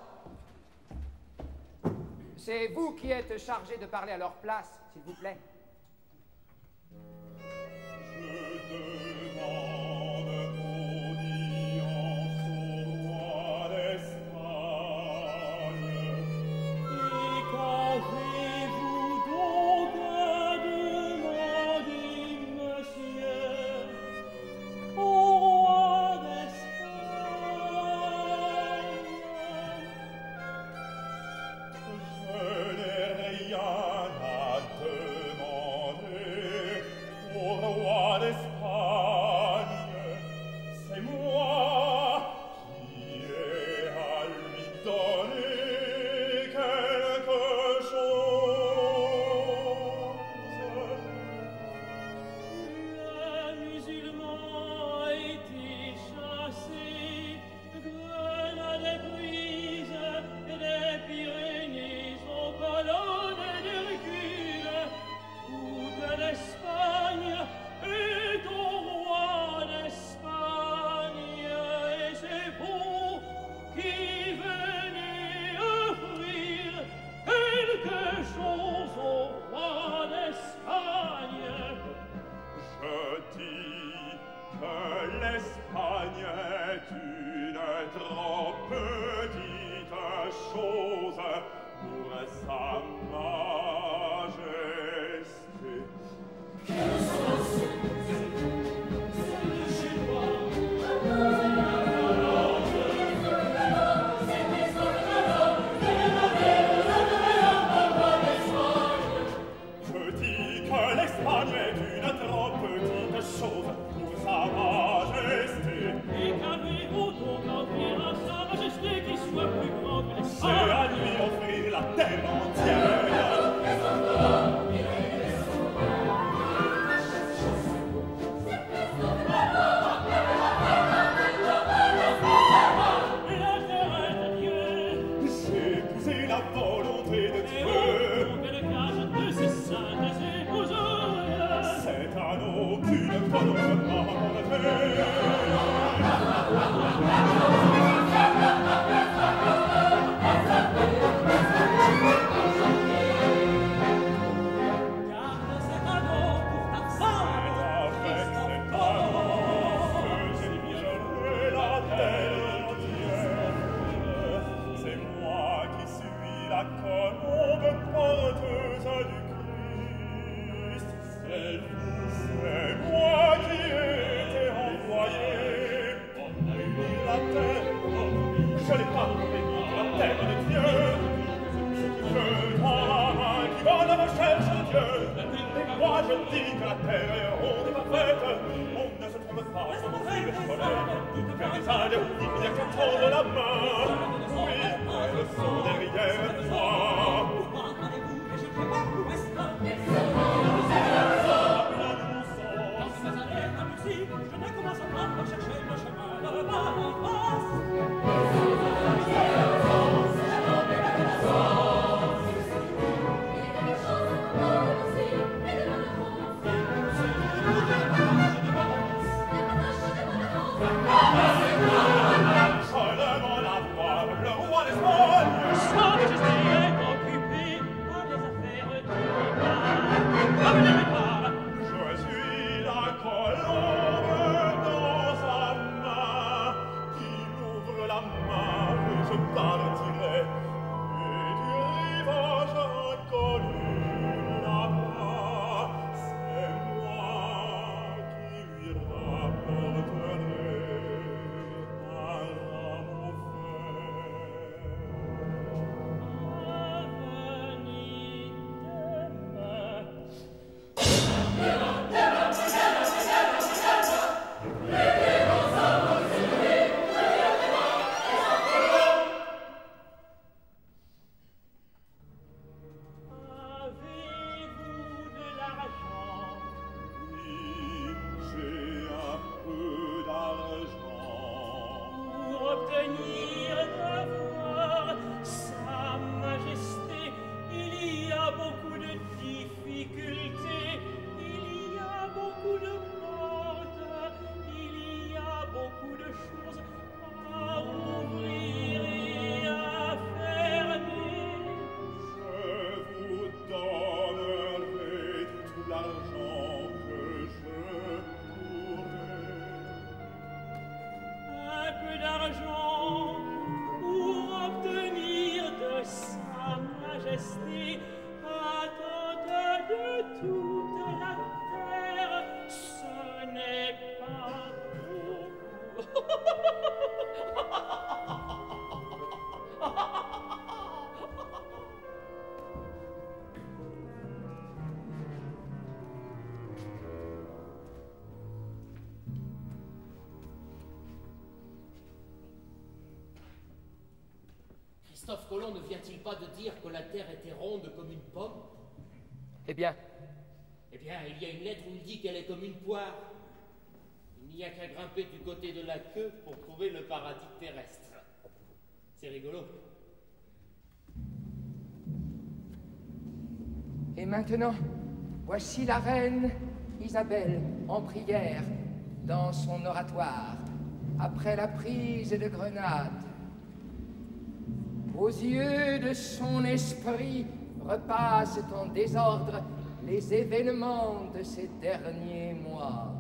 C'est vous qui êtes chargés de parler à leur place, s'il vous plaît. Christophe Colomb ne vient-il pas de dire que la Terre était ronde comme une pomme? Eh bien, Eh bien, il y a une lettre où il dit qu'elle est comme une poire. Il n'y a qu'à grimper du côté de la queue pour trouver le paradis terrestre. C'est rigolo. et maintenant, voici la reine Isabelle en prière dans son oratoire après la prise de Grenade. Aux yeux de son esprit repassent en désordre les événements de ces derniers mois.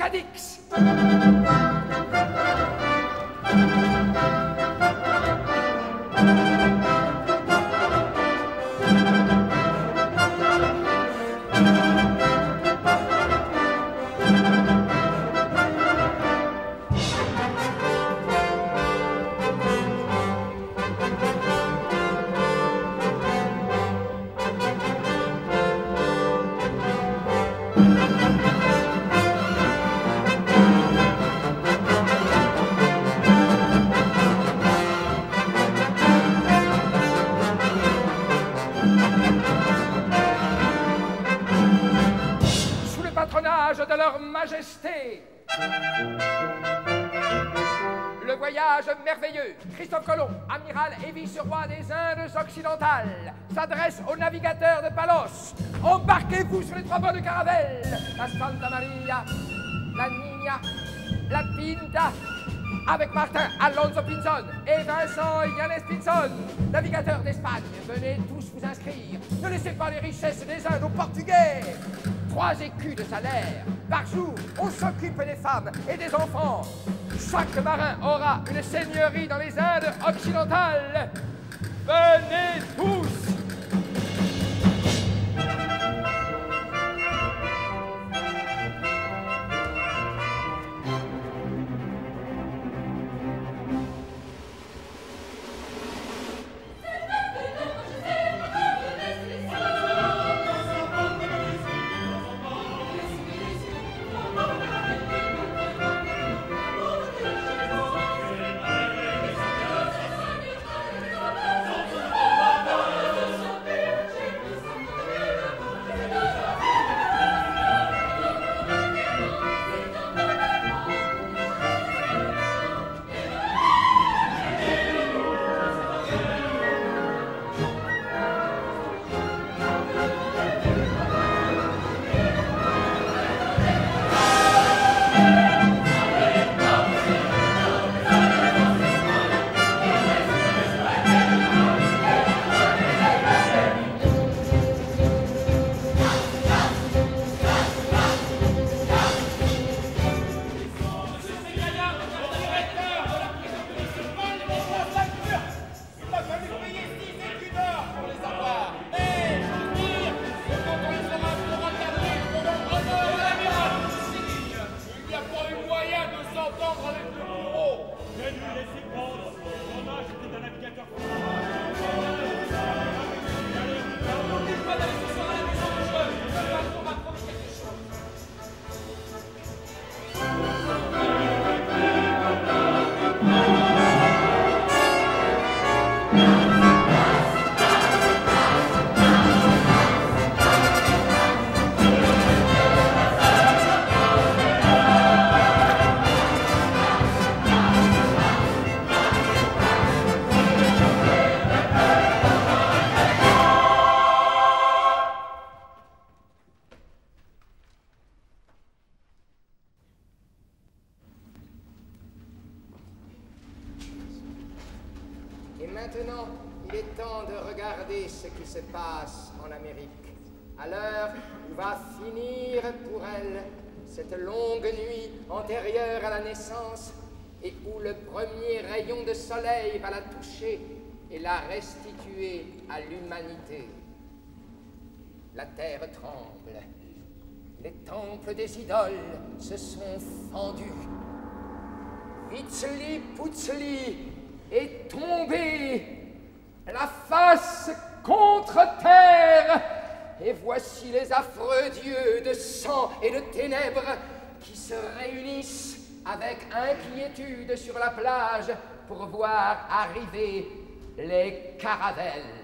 Arcadix. S'adresse aux navigateurs de Palos. Embarquez-vous sur les trois bords de Caravelle, la Santa Maria, la Nina, la Pinta, avec Martin Alonso Pinzon et Vincent Yanez Pinzon, navigateurs d'Espagne. Venez tous vous inscrire. Ne laissez pas les richesses des Indes aux Portugais. Trois écus de salaire par jour. On s'occupe des femmes et des enfants. Chaque marin aura une seigneurie dans les Indes occidentales. Venez tous. Soleil va la toucher et la restituer à l'humanité. La terre tremble. Les temples des idoles se sont fendus. Vitzli Putzli est tombé, la face contre terre, et voici les affreux dieux de sang et de ténèbres qui se réunissent avec inquiétude sur la plage pour voir arriver les caravelles.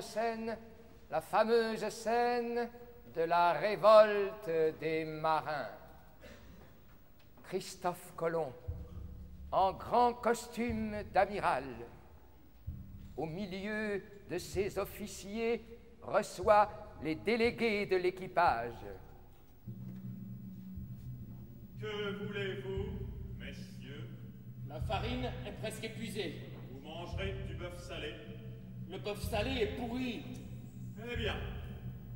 Scène, la fameuse scène de la révolte des marins. Christophe Colomb, en grand costume d'amiral, au milieu de ses officiers, reçoit les délégués de l'équipage. Que voulez-vous, messieurs? La farine est presque épuisée. Vous mangerez du bœuf salé le bœuf salé est pourri. Eh bien,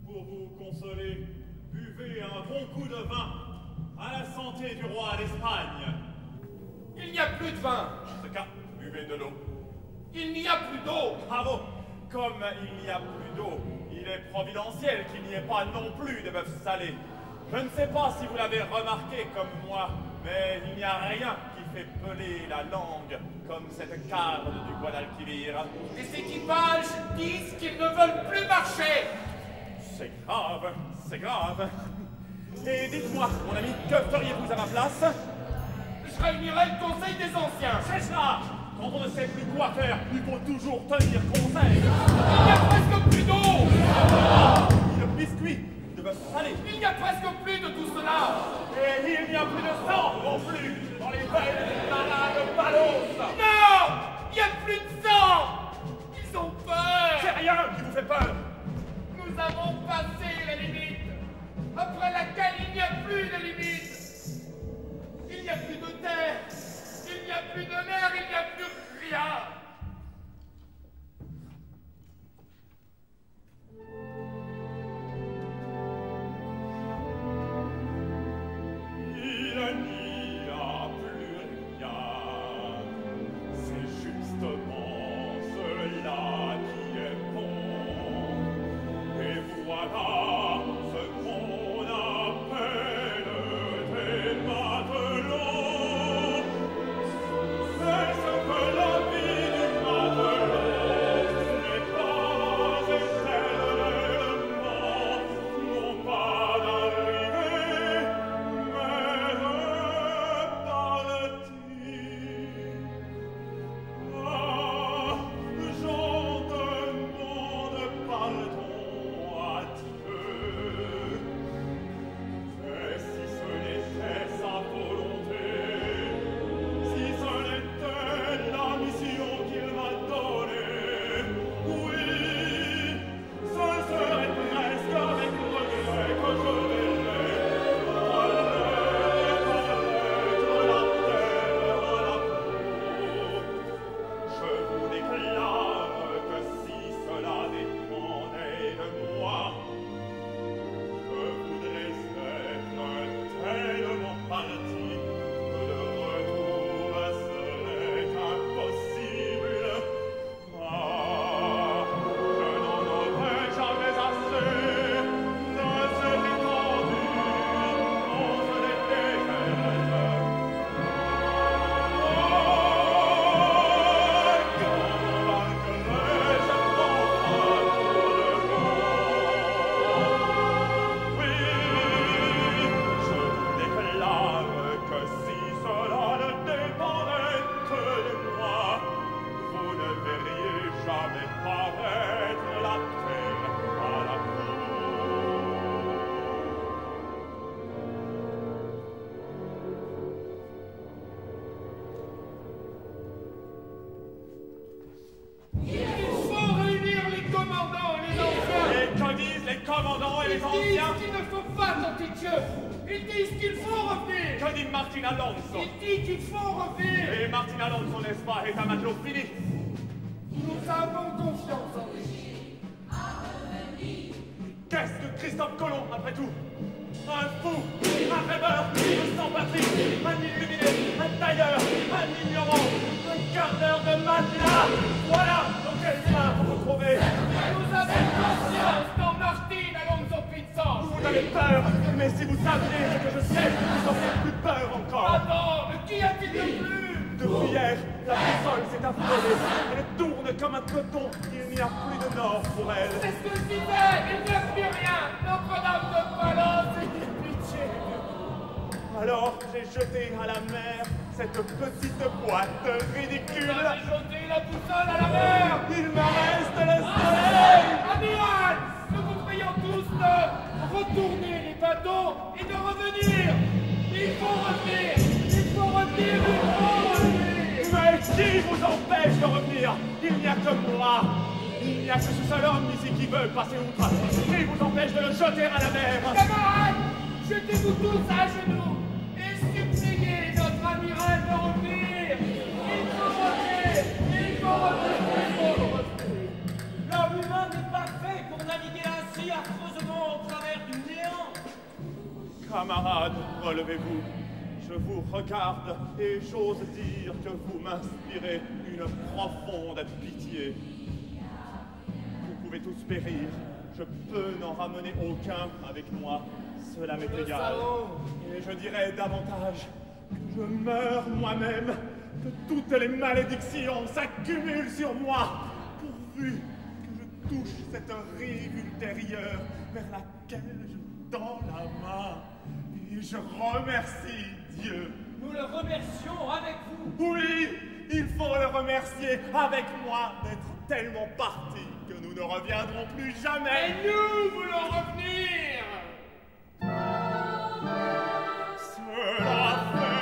pour vous consoler, buvez un bon coup de vin à la santé du roi d'Espagne. Il n'y a plus de vin. En ce cas, buvez de l'eau. Il n'y a plus d'eau. Bravo Comme il n'y a plus d'eau, il est providentiel qu'il n'y ait pas non plus de bœuf salé. Je ne sais pas si vous l'avez remarqué comme moi, mais il n'y a rien fait peler la langue comme cette carne du Guadalquivir. Les équipages disent qu'ils ne veulent plus marcher. C'est grave, c'est grave. Et dites-moi, mon ami, que feriez-vous à ma place? Je réunirai le conseil des anciens. C'est cela Quand on ne sait plus quoi faire, il faut toujours tenir conseil. Il n'y a presque plus d'eau. Le biscuit de bœuf salé. Il n'y a presque plus de tout cela. Et il n'y a plus de sang non plus les veines des malades palos. Non Il n'y a plus de sang. Ils ont peur. C'est rien qui vous fait peur. Nous avons passé la limite. Après laquelle il n'y a plus de limite. Il n'y a plus de terre. Il n'y a plus de mer. Il n'y a plus rien. Ils disent qu'il faut revenir. Que dit Martin Alonso Il dit qu'il faut revenir. Et Martin Alonso, n'est-ce pas, est un matelot fini Nous avons confiance en lui. Qu'est-ce que Christophe Colomb, après tout? Un fou, un rêveur, un sans-patrie, un illuminé, un tailleur, un ignorant, un gardeur de matelas Voilà dans quel main vous vous trouvez Nous avons confiance dans Martin Alonso Pizza. Vous avez peur, mais si vous saviez ce que je sais, vous n'auriez plus peur encore Ah non, mais qu'y a-t-il de plus? Depuis hier, la boussole s'est affolée, elle tourne comme un coton, il n'y a plus de nord pour elle C'est ce que je disais. Il n'y a plus rien. Notre-Dame de Valence est pitié. Alors j'ai jeté à la mer cette petite boîte ridicule Vous avez jeté la boussole à la mer. Il me reste le soleil Amiral, nous vous prions tous de retourner les bateaux et de revenir. Il faut revenir. Il faut revenir. Il faut revenir. Mais qui vous empêche de revenir? Il n'y a que moi Il n'y a que ce seul homme ici qui veut passer outre Qui vous empêche de le jeter à la mer? Camarades, jetez-vous tous à genoux et suppliez notre amiral de revenir. Il faut revenir. Il faut revenir. Il faut revenir. L'homme humain Camarades, relevez-vous. Je vous regarde et j'ose dire que vous m'inspirez une profonde pitié. Vous pouvez tous périr. Je peux n'en ramener aucun avec moi. Cela m'est égal. Et je dirais davantage que je meurs moi-même, que toutes les malédictions s'accumulent sur moi, pourvu touche cette rive ultérieure vers laquelle je tends la main et je remercie Dieu. Nous le remercions avec vous. Oui, il faut le remercier avec moi d'être tellement parti que nous ne reviendrons plus jamais. Et nous voulons revenir. Cela fait